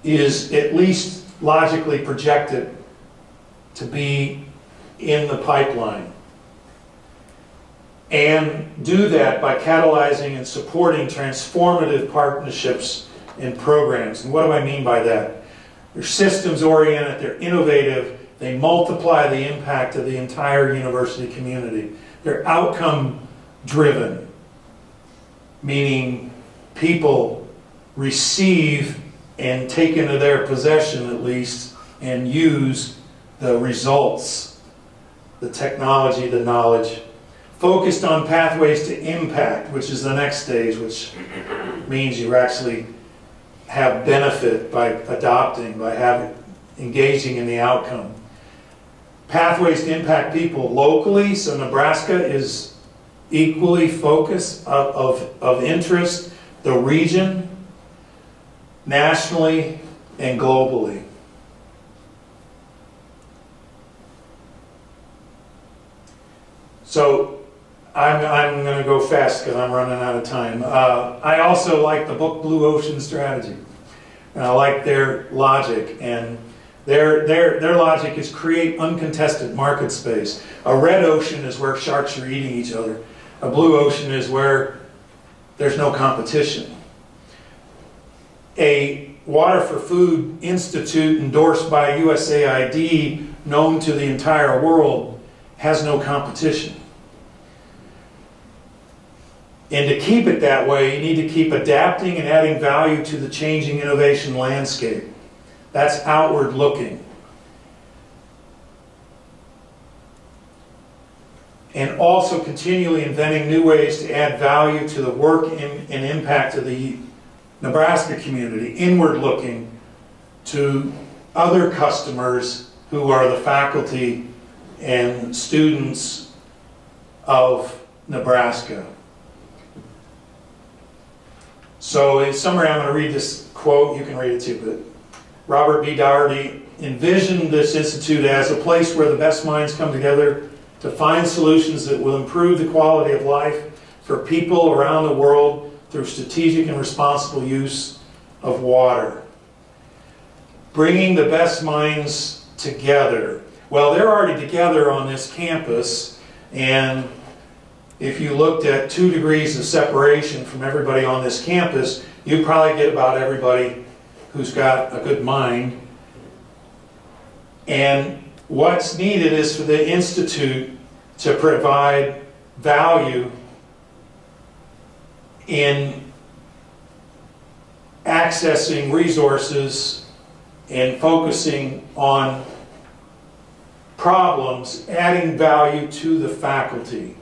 is at least logically projected to be in the pipeline. And do that by catalyzing and supporting transformative partnerships and programs. And what do I mean by that? They're systems oriented, they're innovative, they multiply the impact of the entire university community. They're outcome driven, meaning people receive and take into their possession at least and use the results, the technology, the knowledge. Focused on pathways to impact, which is the next stage, which means you actually have benefit by adopting, by having, engaging in the outcome. Pathways to impact people locally, so Nebraska is equally focused of, of, of interest, the region, nationally, and globally. So I'm, I'm going to go fast because I'm running out of time. Uh, I also like the book Blue Ocean Strategy. And I like their logic. And their, their, their logic is create uncontested market space. A red ocean is where sharks are eating each other. A blue ocean is where there's no competition. A Water for Food Institute endorsed by USAID, known to the entire world, has no competition. And to keep it that way, you need to keep adapting and adding value to the changing innovation landscape. That's outward looking. And also continually inventing new ways to add value to the work and, impact of the Nebraska community, inward looking to other customers who are the faculty and students of Nebraska. So in summary, I'm going to read this quote. You can read it too, but Robert B. Daugherty envisioned this institute as a place where the best minds come together to find solutions that will improve the quality of life for people around the world through strategic and responsible use of water. Bringing the best minds together. Well, they're already together on this campus, and if you looked at two degrees of separation from everybody on this campus, you'd probably get about everybody who's got a good mind. And what's needed is for the Institute to provide value in accessing resources and focusing on problems, adding value to the faculty.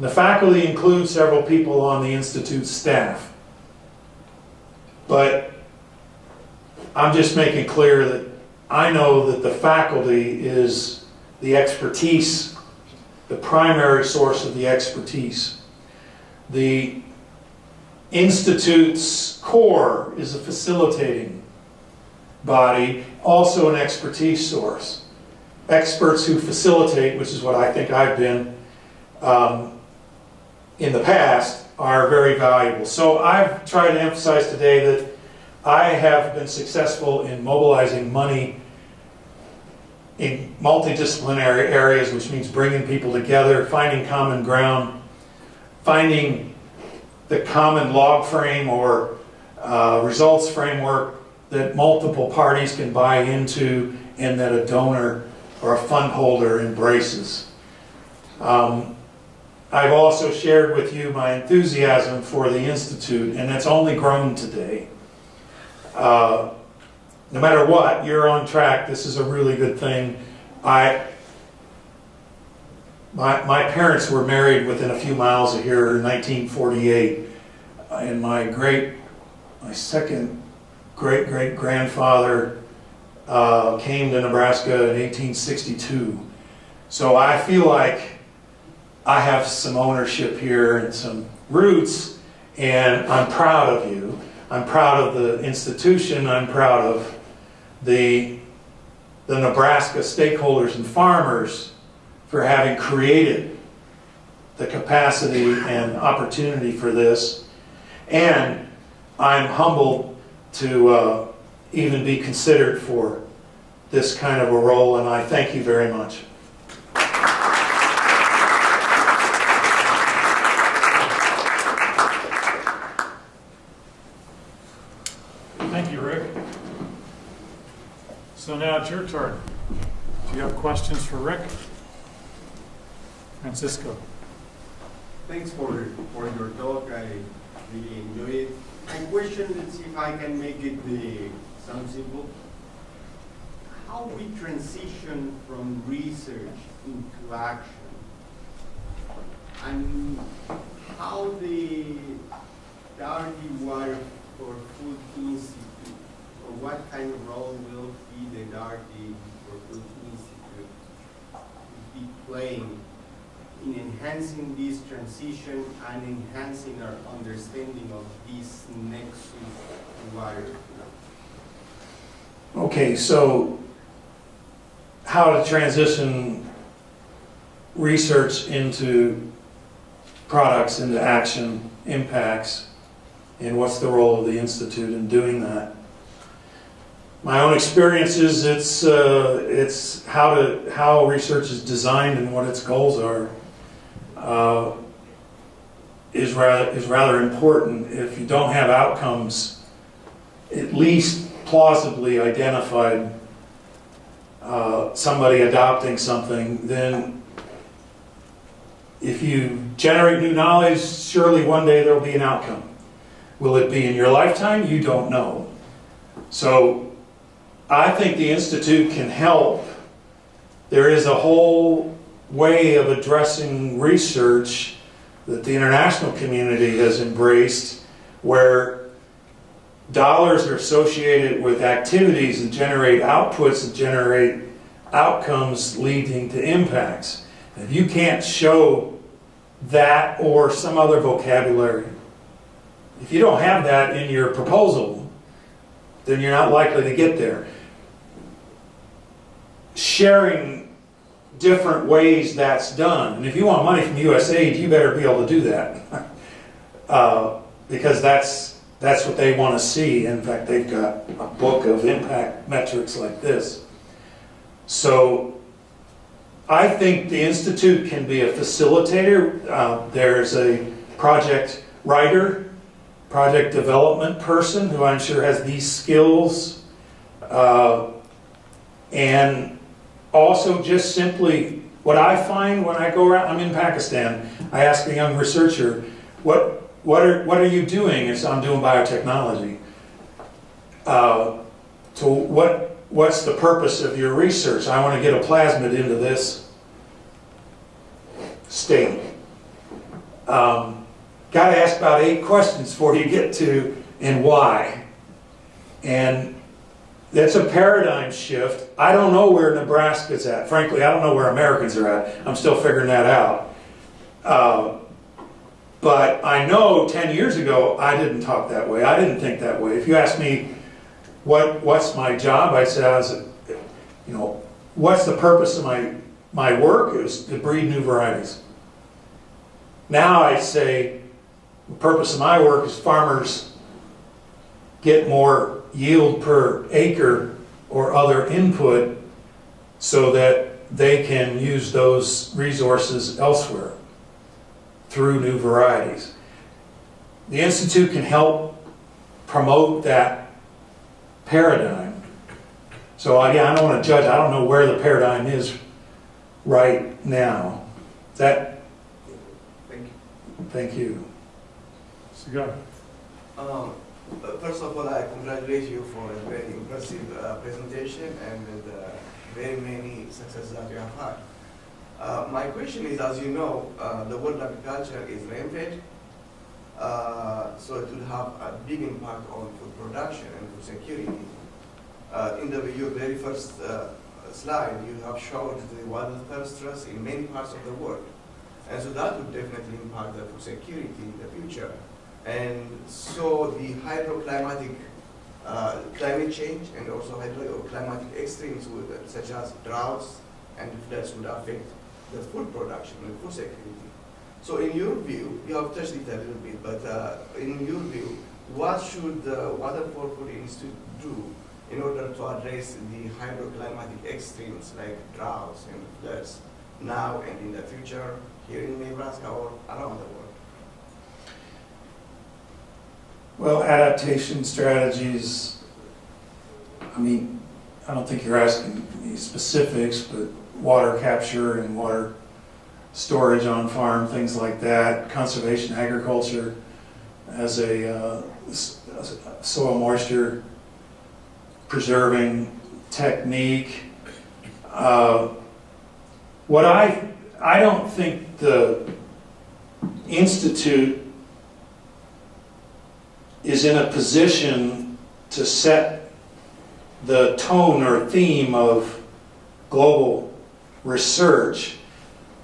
And the faculty includes several people on the Institute staff. But I'm just making clear that I know that the faculty is the expertise, the primary source of the expertise. The Institute's core is a facilitating body, also an expertise source. Experts who facilitate, which is what I think I've been um, in the past, are very valuable. So I've tried to emphasize today that I have been successful in mobilizing money in multidisciplinary areas, which means bringing people together, finding common ground, finding the common log frame or uh, results framework that multiple parties can buy into and that a donor or a fund holder embraces. Um, I've also shared with you my enthusiasm for the Institute, and it's only grown today. Uh, no matter what, you're on track. This is a really good thing. I, my, my parents were married within a few miles of here in 1948, and my great, my second great great grandfather uh, came to Nebraska in 1862. So I feel like I have some ownership here and some roots, and I'm proud of you. I'm proud of the institution. I'm proud of the, the Nebraska stakeholders and farmers for having created the capacity and opportunity for this. And I'm humbled to uh, even be considered for this kind of a role, and I thank you very much. Thank you, Rick. So now it's your turn. Do you have questions for Rick? Francisco? Thanks for, for your talk. I really enjoyed it. My question, let's if I can make it the, some simple. How we transition from research into action? And how the Daugherty Water for Food Institute, or what kind of role will the Daugherty for Food Institute be playing in enhancing this transition and enhancing our understanding of this nexus flow. Okay, so how to transition research into products, into action, impacts, and what's the role of the Institute in doing that? My own experience is it's, uh, it's how, to, how research is designed and what its goals are uh, is, rather, is rather important. If you don't have outcomes, at least plausibly identified uh, somebody adopting something, then if you generate new knowledge, surely one day there will be an outcome. Will it be in your lifetime? You don't know. So I think the Institute can help. There is a whole way of addressing research that the international community has embraced where dollars are associated with activities that generate outputs that generate outcomes leading to impacts. If you can't show that or some other vocabulary, if you don't have that in your proposal, then you're not likely to get there. Sharing different ways that's done, and if you want money from USAID, you better be able to do that. uh, because that's, that's what they want to see. In fact, they've got a book of impact metrics like this. So I think the Institute can be a facilitator. Uh, there's a project writer, project development person who I'm sure has these skills. Uh, and also just simply what I find when I go around, I'm in Pakistan, I ask a young researcher, what, what, are, what are you doing? It's I'm doing biotechnology. uh, to what, what's the purpose of your research? I want to get a plasmid into this state. Um, Got to ask about eight questions before you get to and why. And that's a paradigm shift. I don't know where Nebraska's at. Frankly, I don't know where Americans are at. I'm still figuring that out. Uh, but I know 10 years ago, I didn't talk that way. I didn't think that way. If you ask me, what, what's my job? I said, I was, you know, what's the purpose of my, my work is to breed new varieties. Now I say, the purpose of my work is farmers get more yield per acre or other input so that they can use those resources elsewhere through new varieties. The Institute can help promote that paradigm. So I, I don't want to judge, I don't know where the paradigm is right now. That, Thank you. thank you. So go. Um, First of all, I congratulate you for a very impressive uh, presentation and the very many successes that you have had. Uh, My question is, as you know, uh, the world agriculture is rain-fed, uh, so it will have a big impact on food production and food security. Uh, In the, your very first uh, slide, you have showed the water stress in many parts of the world. And so that would definitely impact the food security in the future. And so the hydroclimatic, uh, climate change and also hydroclimatic extremes would, such as droughts and floods would affect the food production and food security. So in your view, you have touched it a little bit, but uh, in your view, what should the Water for Food Institute do in order to address the hydroclimatic extremes like droughts and floods now and in the future here in Nebraska or around the world? Well, adaptation strategies, I mean, I don't think you're asking me specifics, but water capture and water storage on farm, things like that, conservation agriculture as a uh, soil moisture preserving technique. Uh, What I, I don't think the Institute is in a position to set the tone or theme of global research.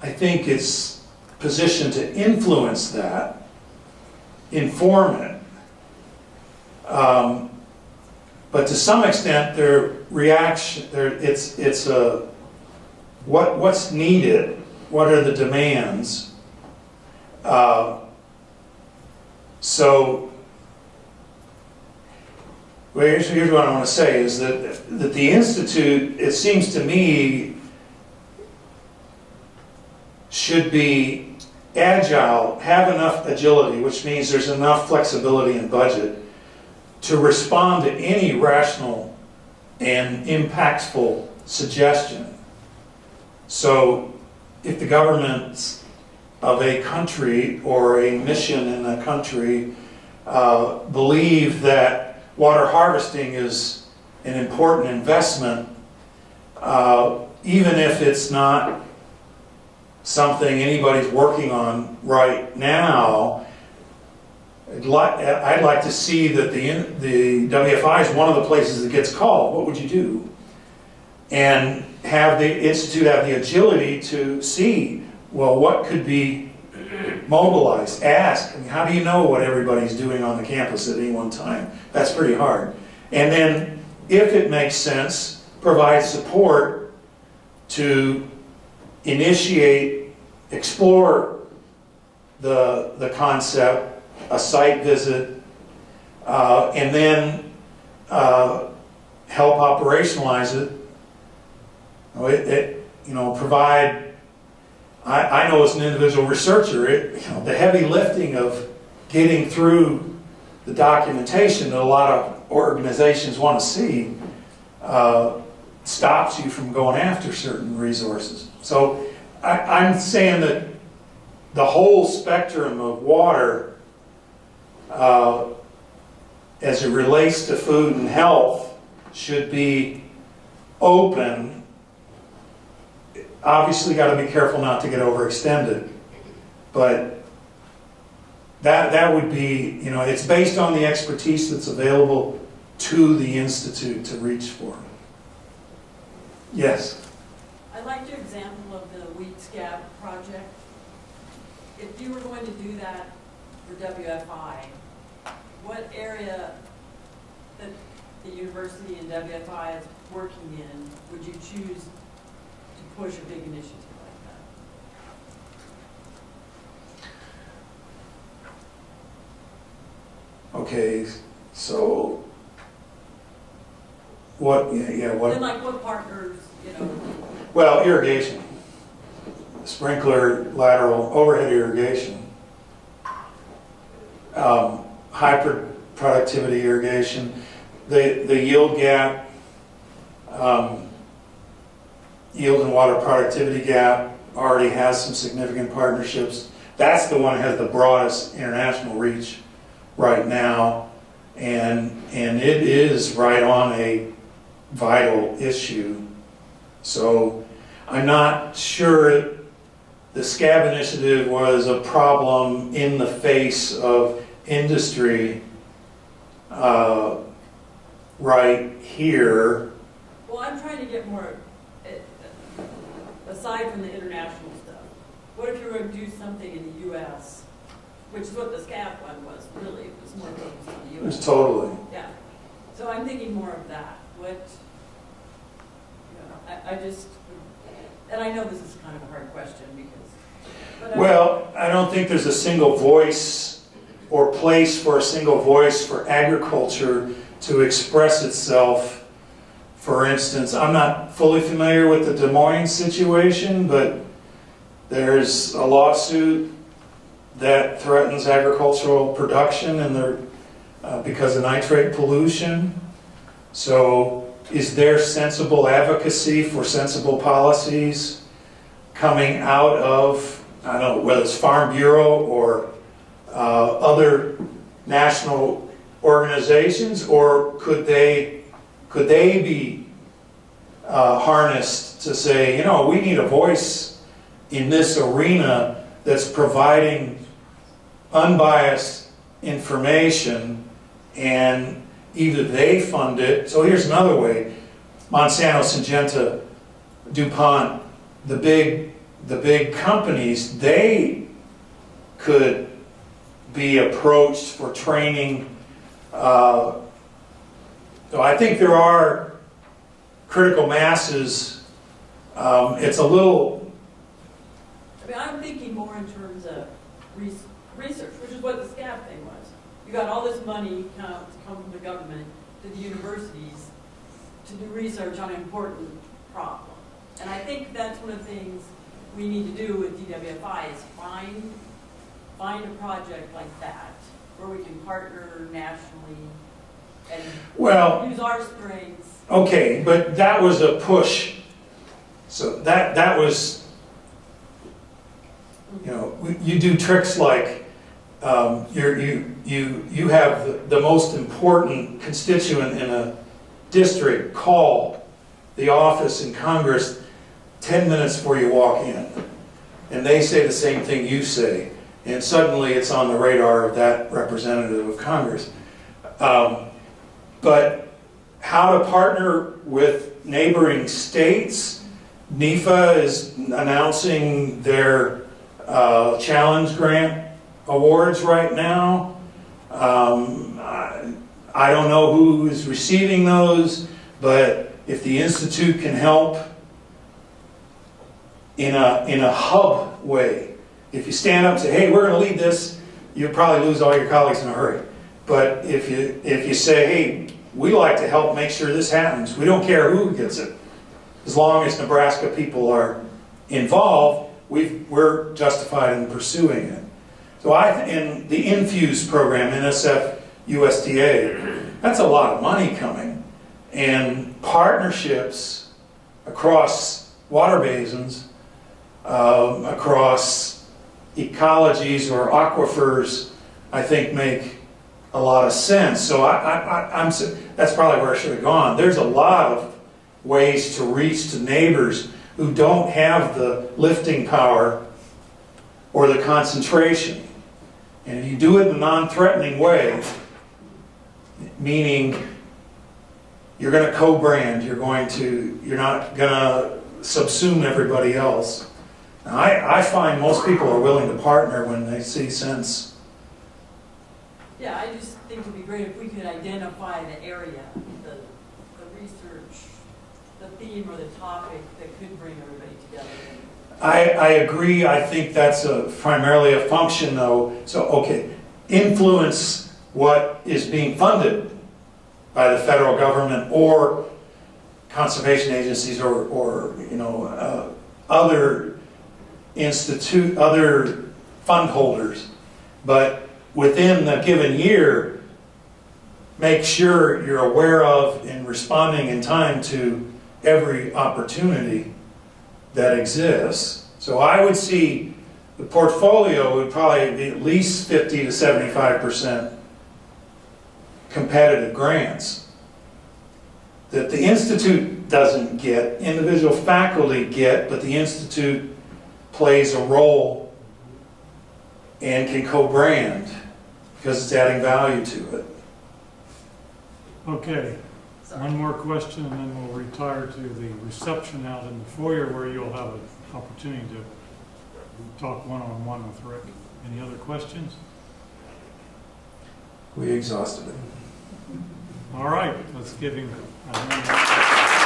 I think it's positioned to influence that, inform it. Um, but to some extent, their reaction, their, it's, it's a, what, what's needed? What are the demands? Uh, so, well, here's, here's what I want to say is that, that the Institute, it seems to me, should be agile, have enough agility, which means there's enough flexibility in budget to respond to any rational and impactful suggestion. So if the governments of a country or a mission in a country uh, believe that water harvesting is an important investment, uh, even if it's not something anybody's working on right now, I'd like, I'd like to see that the, the WFI is one of the places that gets called. What would you do? And have the institute have the agility to see, well, what could be mobilized, ask. I mean, how do you know what everybody's doing on the campus at any one time? That's pretty hard. And then, if it makes sense, provide support to initiate, explore the, the concept, a site visit, uh, and then uh, help operationalize it. It, it, you know, provide, I, I know as an individual researcher, it, you know, the heavy lifting of getting through the documentation that a lot of organizations want to see uh, stops you from going after certain resources. So I, I'm saying that the whole spectrum of water uh, as it relates to food and health, should be open. Obviously, got to be careful not to get overextended, but that, that would be, you know, it's based on the expertise that's available to the Institute to reach for. Yes? I liked your example of the wheat scab project. If you were going to do that for WFI, what area that the university and WFI is working in would you choose push a big initiative like that? Okay, so what, yeah, yeah, Then what, like what partners, you know, well, irrigation. Sprinkler, lateral, overhead irrigation. Um, High pro- productivity irrigation, the, the yield gap, um, yield and water productivity gap already has some significant partnerships. That's the one that has the broadest international reach right now. And, and it is right on a vital issue. So I'm not sure the SCAB initiative was a problem in the face of industry uh, right here. well, I'm trying to get more, aside from the international stuff. What if you were to do something in the US, which is what the SCAB one was, really, it was more focused on It the was US. totally, Yeah, so I'm thinking more of that, what, you know, I, I just, and I know this is kind of a hard question because. but I- well, I don't think there's a single voice or place for a single voice for agriculture to express itself. For instance, I'm not fully familiar with the Des Moines situation, but there's a lawsuit that threatens agricultural production and there, uh, because of nitrate pollution. So is there sensible advocacy for sensible policies coming out of, I don't know, whether it's Farm Bureau or uh, other national organizations, or could they, could they be uh, harnessed to say, you know, we need a voice in this arena that's providing unbiased information and either they fund it, so here's another way, Monsanto, Syngenta, DuPont, the big, the big companies, they could be approached for training. uh, So I think there are critical masses. Um, It's a little, I mean, I'm thinking more in terms of res- research, which is what the SCAB thing was. You got all this money come, come from the government to the universities to do research on an important problem. And I think that's one of the things we need to do with DWFI is find, find a project like that where we can partner nationally and well, use our strengths. Okay, but that was a push. So that, that was, you know, you do tricks like, um, you're, you, you, you have the, the most important constituent in a district call the office in Congress 10 minutes before you walk in. And they say the same thing you say. And suddenly it's on the radar of that representative of Congress. Um, but how to partner with neighboring states. NIFA is announcing their uh, challenge grant awards right now. Um, I, I don't know who is receiving those, but if the Institute can help in a, in a hub way, if you stand up and say, hey, we're going to lead this, you'll probably lose all your colleagues in a hurry. But if you, if you say, hey, we like to help make sure this happens. We don't care who gets it. As long as Nebraska people are involved, we we're justified in pursuing it. So I, in the INFEWS program, NSF USDA, that's a lot of money coming. And partnerships across water basins, um, across ecologies or aquifers, I think make a lot of sense. So I, I'm, that's probably where I should have gone. There's a lot of ways to reach to neighbors who don't have the lifting power or the concentration. And if you do it in a non-threatening way, meaning you're gonna co-brand, you're going to, you're not gonna subsume everybody else. Now, I, I find most people are willing to partner when they see sense. Yeah, I just think it'd be great if we could identify the area, the, the research, the theme or the topic that could bring everybody together. I, I agree, I think that's a, primarily a function though, so, okay, influence what is being funded by the federal government or conservation agencies or, or, you know, uh, other institute, other fund holders. But within the given year, make sure you're aware of and responding in time to every opportunity that exists. So I would see the portfolio would probably be at least 50 to 75% competitive grants that the Institute doesn't get, individual faculty get, but the Institute plays a role and can co-brand because it's adding value to it. Okay, Sorry. one more question and then we'll retire to the reception out in the foyer where you'll have an opportunity to talk one-on-one with Rick. Any other questions? We exhausted it. All right, let's give him a hand.